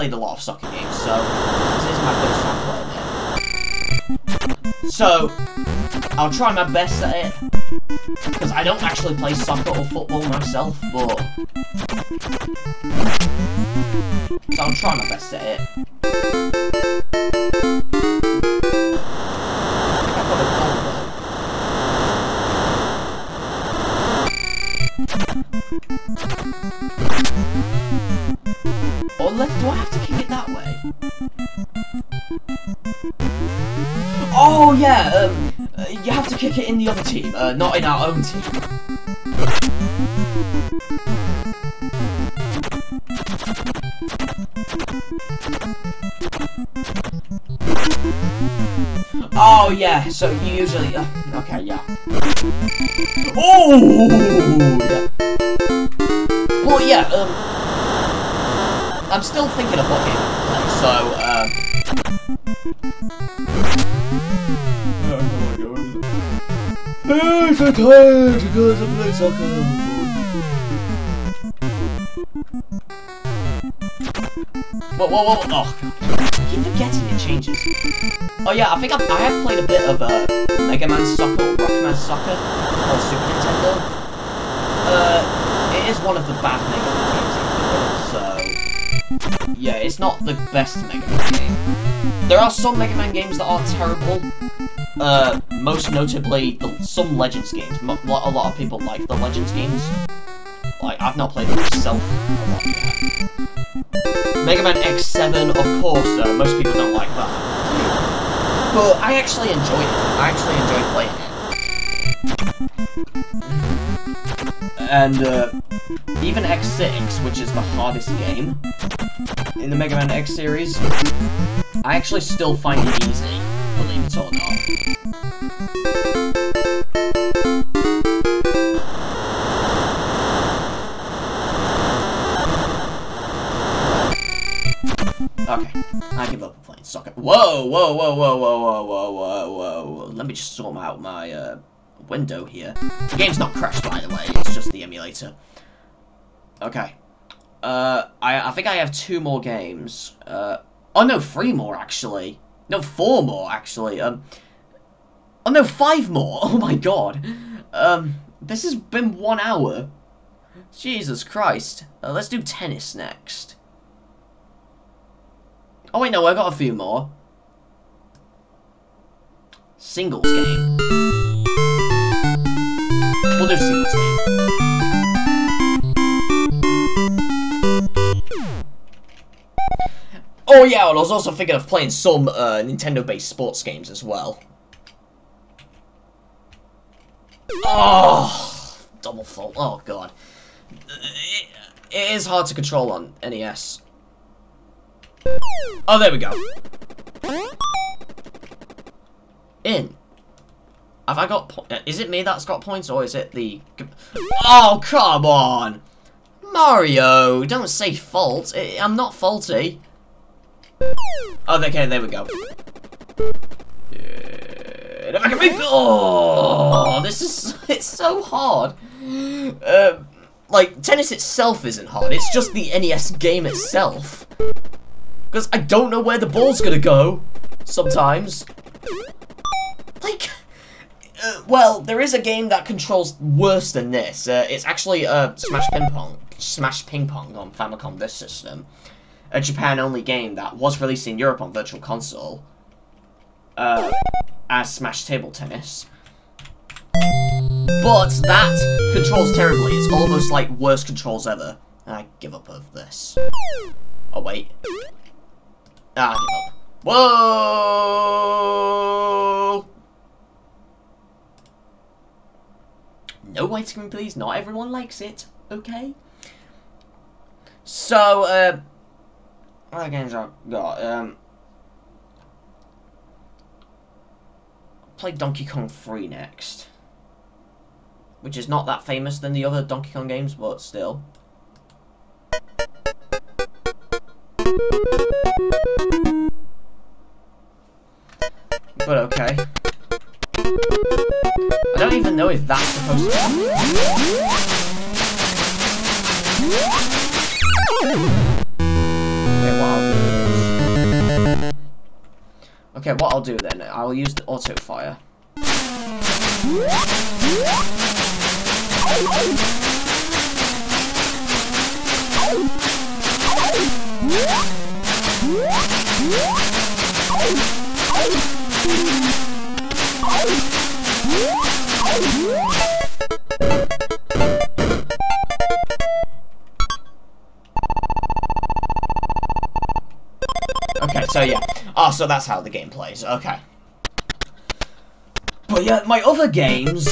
Played a lot of soccer games, so this is my first time playing it. So, I'll try my best at it, because I don't actually play soccer or football myself, but... So I'll try my best at it. Do I have to kick it that way? Oh, yeah, um, uh, you have to kick it in the other team, uh, not in our own team. Oh, yeah, so you usually... Uh, okay, yeah. Oh! Yeah. Well, yeah, um... I'm still thinking of what game to play, so, uh... I'm so tired because I play soccer. Whoa, whoa, whoa, oh, I keep forgetting it changes. Oh yeah, I think I've, I have played a bit of uh, Mega Man Soccer or Rockman Soccer on Super Nintendo. Uh, it is one of the bad Mega Man yeah, it's not the best Mega Man game. There are some Mega Man games that are terrible. Uh, most notably, the, some Legends games. a lot of people like the Legends games. Like, I've not played them myself a lot yet. Mega Man X7, of course, though, most people don't like that. But I actually enjoyed it. I actually enjoyed playing it. And, uh, even X6, which is the hardest game in the Mega Man X series, I actually still find it easy, believe it or not. Okay, I give up playing soccer. Whoa, whoa, whoa, whoa, whoa, whoa, whoa, whoa, whoa. Let me just sort out my uh, window here. The game's not crashed, by the way. It's just the emulator. Okay. Uh, I, I think I have two more games. Uh, oh no, three more actually. No, four more actually. Um, oh no, five more. Oh my god. Um, this has been one hour. Jesus Christ. Uh, let's do tennis next. Oh wait, no, I've got a few more. Singles game. We'll. Oh yeah, and I was also thinking of playing some uh, Nintendo-based sports games as well. Oh, double fault. Oh god, it, it is hard to control on NES. Oh, there we go. In. Have I got? Is it me that's got points, or is it the? Oh come on, Mario! Don't say fault. I'm not faulty. Oh, okay, there we go. if I can make... Oh, this is... It's so hard. Uh, like, tennis itself isn't hard, it's just the NES game itself. Because I don't know where the ball's gonna go, sometimes. Uh, well, there is a game that controls worse than this. Uh, it's actually uh, Smash Ping Pong, Smash Ping Pong on Famicom Disk System. A Japan-only game that was released in Europe on Virtual Console. Uh, as Smash Table Tennis. But that controls terribly. It's almost like worst controls ever. I give up of this. Oh, wait. Ah, I give up. Whoa! No white screen, please. Not everyone likes it. Okay? So, uh... What games I've got? Um... play Donkey Kong 3 next. Which is not that famous than the other Donkey Kong games, but still. But okay. Know if that's supposed to Okay, what I'll do then, I'll use the auto fire. Okay, so yeah. Oh, so that's how the game plays. Okay. But yeah, my other games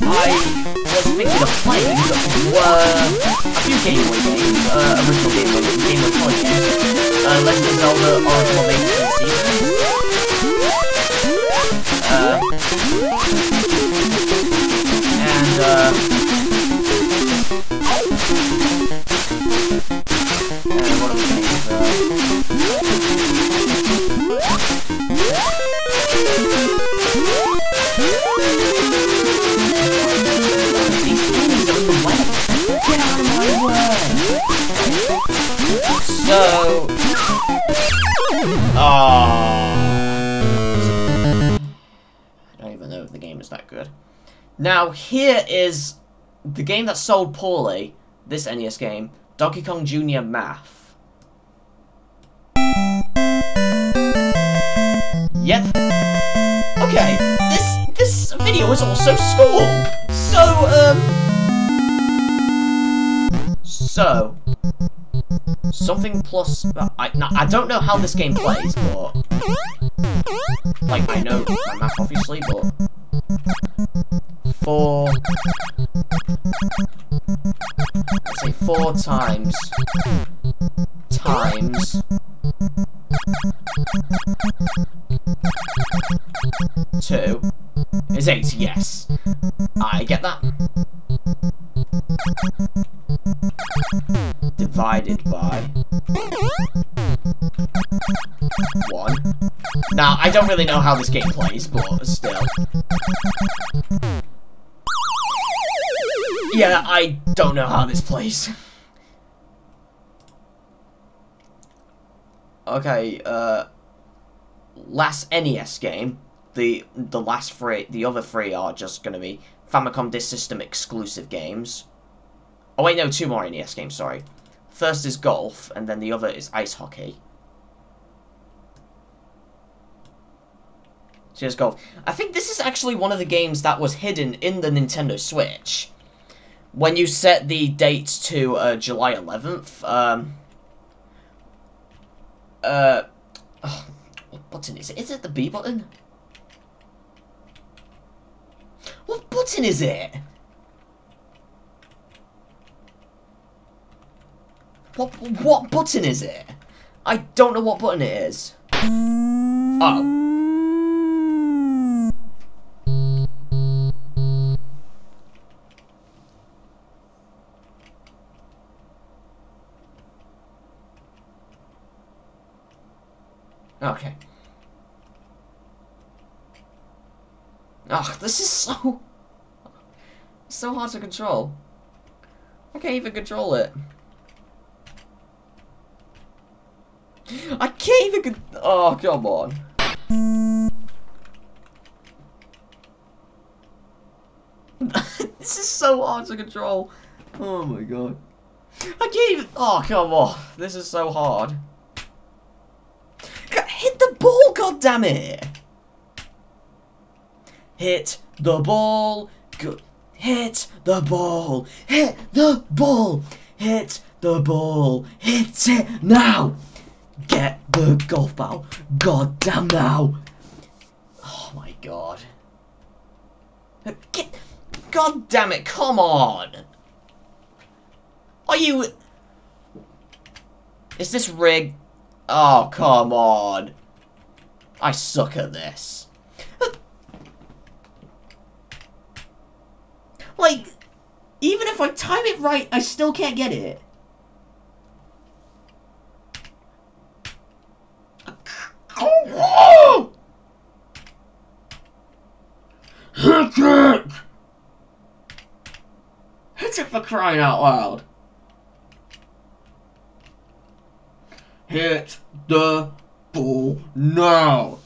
I was thinking of playing were a few Game Boy games, uh, original Game Boy, Game Boy Color games. Uh, Legend of Zelda Oracle of Ancient Seasons. Uh, uh, and what other So... Oh. I don't even know if the game is that good. Now, here is the game that sold poorly, this NES game, Donkey Kong Jr. Math. Yep. Okay, this this video is also school. So, um... So, Something plus... I, I don't know how this game plays, but... Like, I know my math, obviously, but... Four... Let's say four times... Times... Two... Is eight, yes. I get that divided by 1. Now, I don't really know how this game plays, but still. Yeah, I don't know how this plays. okay, uh... Last NES game, the the last three, the other three are just gonna be Famicom Disk System exclusive games. Oh wait, no, two more NES games, sorry. First is golf, and then the other is ice hockey. Cheers, golf. I think this is actually one of the games that was hidden in the Nintendo Switch. When you set the date to uh, July 11th, um, uh, oh, what button is it? Is it the B button? What button is it? What what button is it? I don't know what button it is. Oh. Okay. Oh, this is so... so hard to control. I can't even control it. I can't even con- Oh, come on. this is so hard to control. Oh my god. I can't even- Oh, come on. This is so hard. God damn it! Hit the ball. Good. Hit the ball. Hit the ball. Hit the ball. Hit it now. Get the golf ball. God damn now. Oh my god. Get. God damn it, come on. Are you. Is this rigged? Oh, come on. I suck at this. Like, even if I time it right, I still can't get it. Oh! Hit it! Hit it for crying out loud. Hit the now.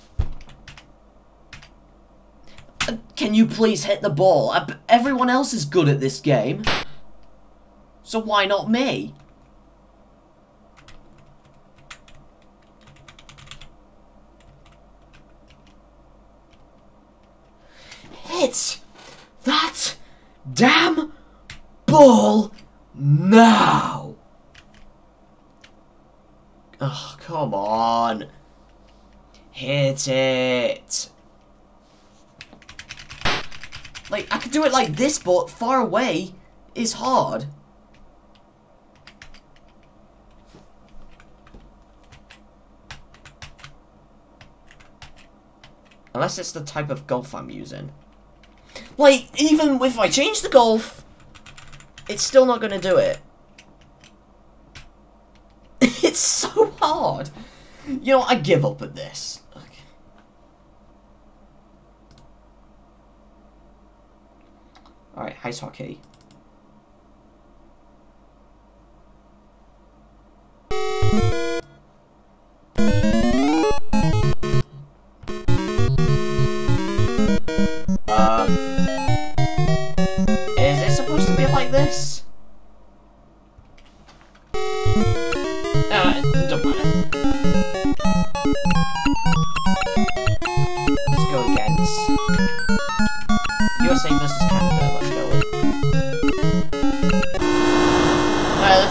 Uh, Can you please hit the ball? Uh, Everyone else is good at this game. So why not me? Hit that damn ball now! Oh, come on. Hit it. Like, I could do it like this, but far away is hard. Unless it's the type of golf I'm using. Like, even if I change the golf, it's still not going to do it. it's so hard. You know, I give up at this. Alright, ice hockey. Um, is it supposed to be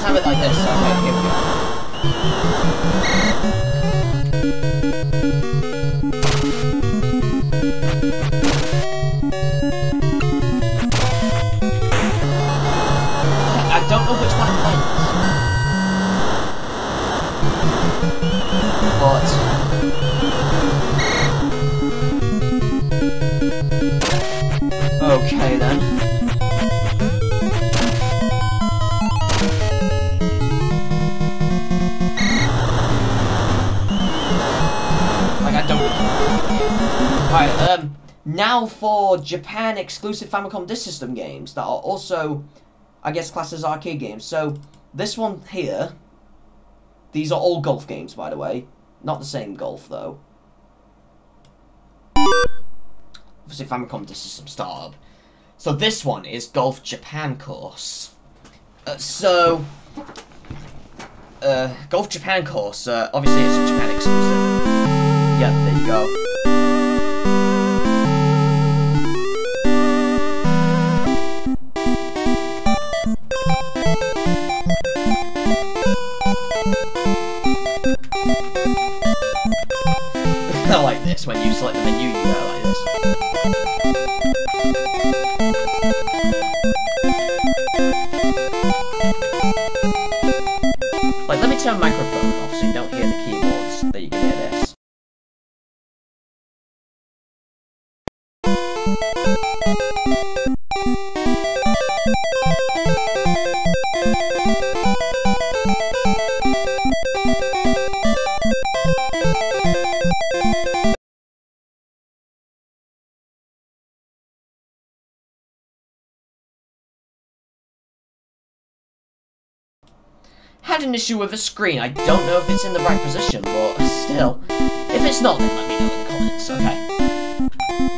have it like this. Okay, here we now for Japan exclusive Famicom Disk System games that are also, I guess, classed as arcade games. So this one here, these are all golf games, by the way, not the same golf though. Obviously, Famicom Disk System startup. So this one is Golf Japan course. Uh, so, uh, Golf Japan course. Uh, obviously, it's a Japan exclusive. Yeah, there you go. This when you select the menu, you had an issue with the screen. I don't know if it's in the right position, but still. If it's not, then let me know in the comments. Okay.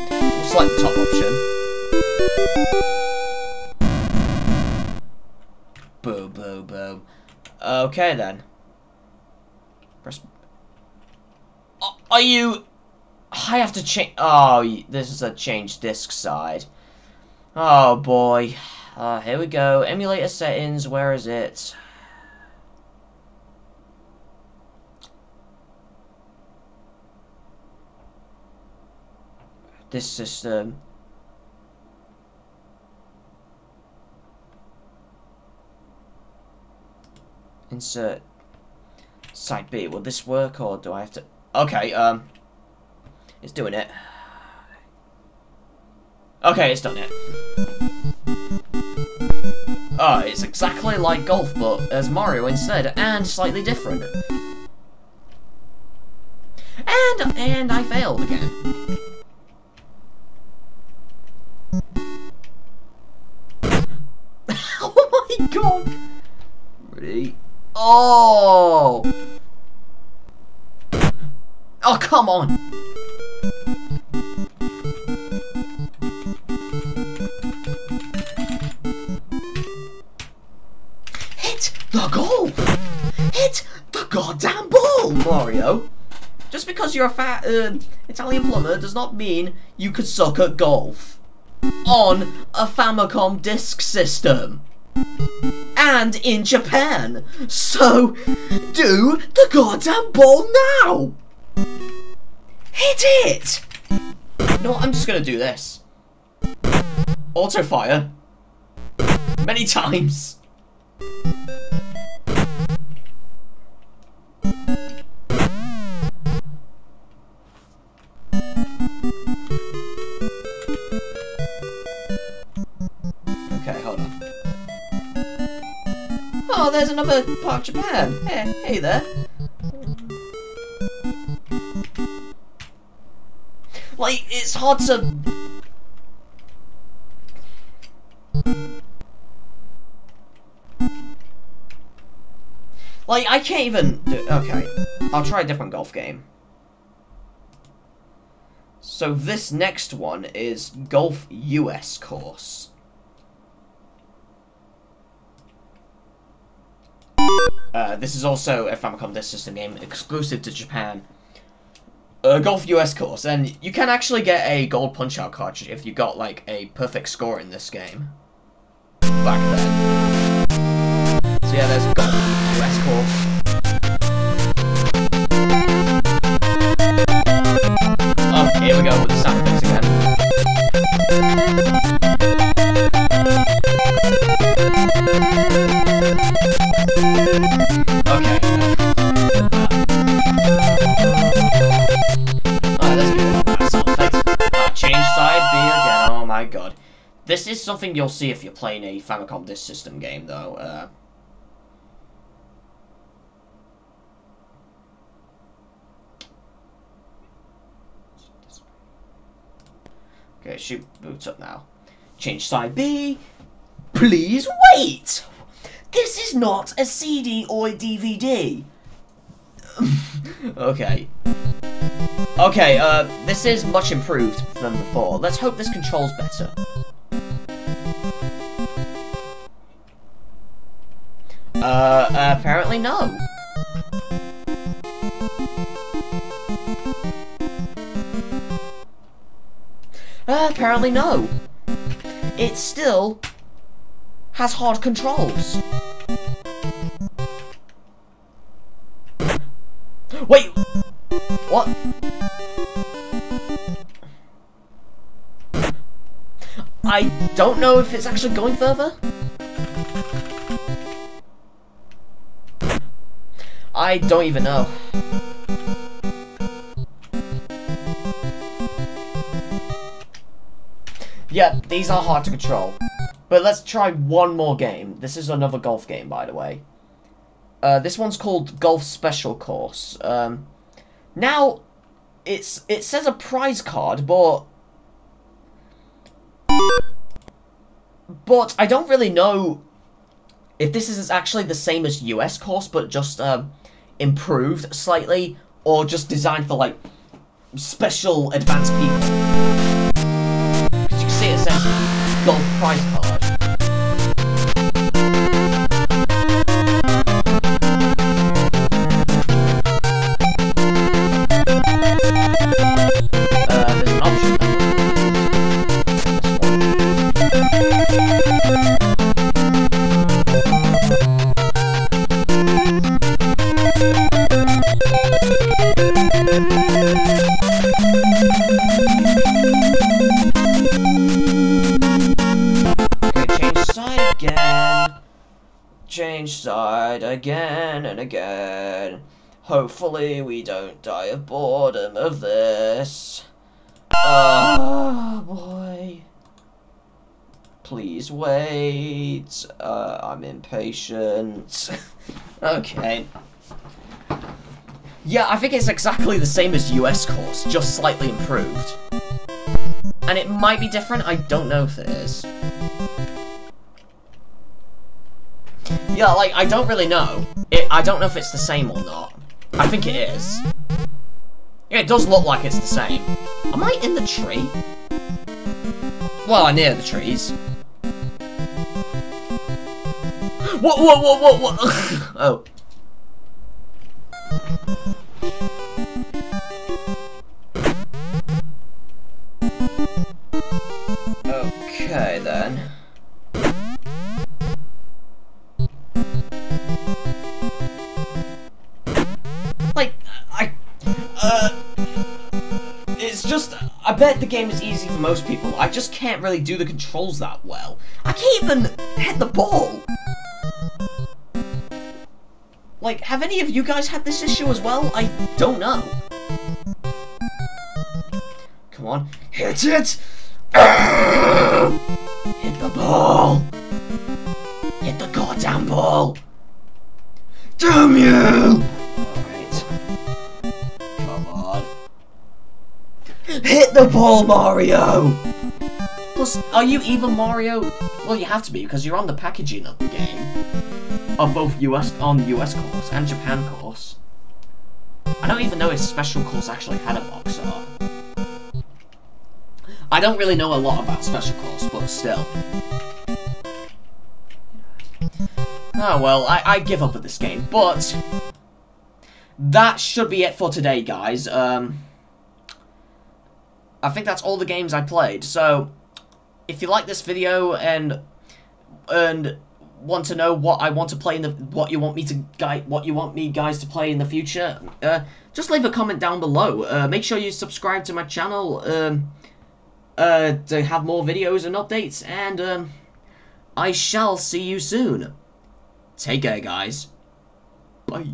We'll select the top option. Boom, boom, boom. Okay, then. Press... Are you... I have to change... Oh, this is a change disk side. Oh, boy. Uh, here we go. Emulator settings, where is it? This system. Insert side B. Will this work or do I have to... Okay, um... It's doing it. Okay, it's done it. Oh, it's exactly like Golf, but as Mario instead, and slightly different. And, and I failed again. Come on! Hit the goal! Hit the goddamn ball, Mario! Just because you're a fat uh, Italian plumber does not mean you could suck at golf. On a Famicom disk system and in Japan. So, do the goddamn ball now! Hit it! No, I'm just gonna do this. Auto fire. Many times. Okay, hold on. Oh, there's another part of Japan. Hey, hey there. Like, it's hard to... Like, I can't even... Do... Okay, I'll try a different golf game. So this next one is Golf US course. Uh, this is also a Famicom Disk System game, exclusive to Japan. A Golf US course, and you can actually get a gold punch-out cartridge if you got, like, a perfect score in this game. Back then. So yeah, there's something you'll see if you're playing a Famicom Disk System game, though. Uh, okay, shoot boots up now. Change side B. Please wait! This is not a CD or a DVD. okay. Okay, uh, this is much improved than before. Let's hope this controls better. Uh, apparently no. Uh, apparently no. It still has hard controls. Wait! What? I don't know if it's actually going further. I don't even know. Yeah, these are hard to control. But let's try one more game. This is another golf game, by the way. Uh, this one's called Golf Special Course. Um, now, it's it says a prize card, but... But I don't really know if this is actually the same as US course, but just um, improved slightly, or just designed for like special advanced people. You can see, it says gold prize again. Change side again and again. Hopefully we don't die of boredom of this. Oh boy. Please wait. Uh, I'm impatient. okay. Yeah, I think it's exactly the same as US course, just slightly improved. And it might be different, I don't know if it is. Yeah, like, I don't really know. It, I don't know if it's the same or not. I think it is. Yeah, it does look like it's the same. Am I in the tree? Well, I'm near the trees. What, what, what, what, what? oh. I bet the game is easy for most people. I just can't really do the controls that well. I can't even hit the ball! Like, have any of you guys had this issue as well? I don't know. Come on. Hit it! Hit the ball! Hit the goddamn ball! Damn you! Hit the ball, Mario! Plus, are you even Mario? Well, you have to be, because you're on the packaging of the game. Of both US, on US course and Japan course. I don't even know if Special Course actually had a box art. I don't really know a lot about Special Course, but still. Oh well, I, I give up at this game, but... That should be it for today, guys. Um, I think that's all the games I played, so... If you like this video and... And want to know what I want to play in the what you want me to guide what you want me guys to play in the future, uh, just leave a comment down below. Uh, make sure you subscribe to my channel um, uh, to have more videos and updates, and um, I shall see you soon. Take care, guys. Bye.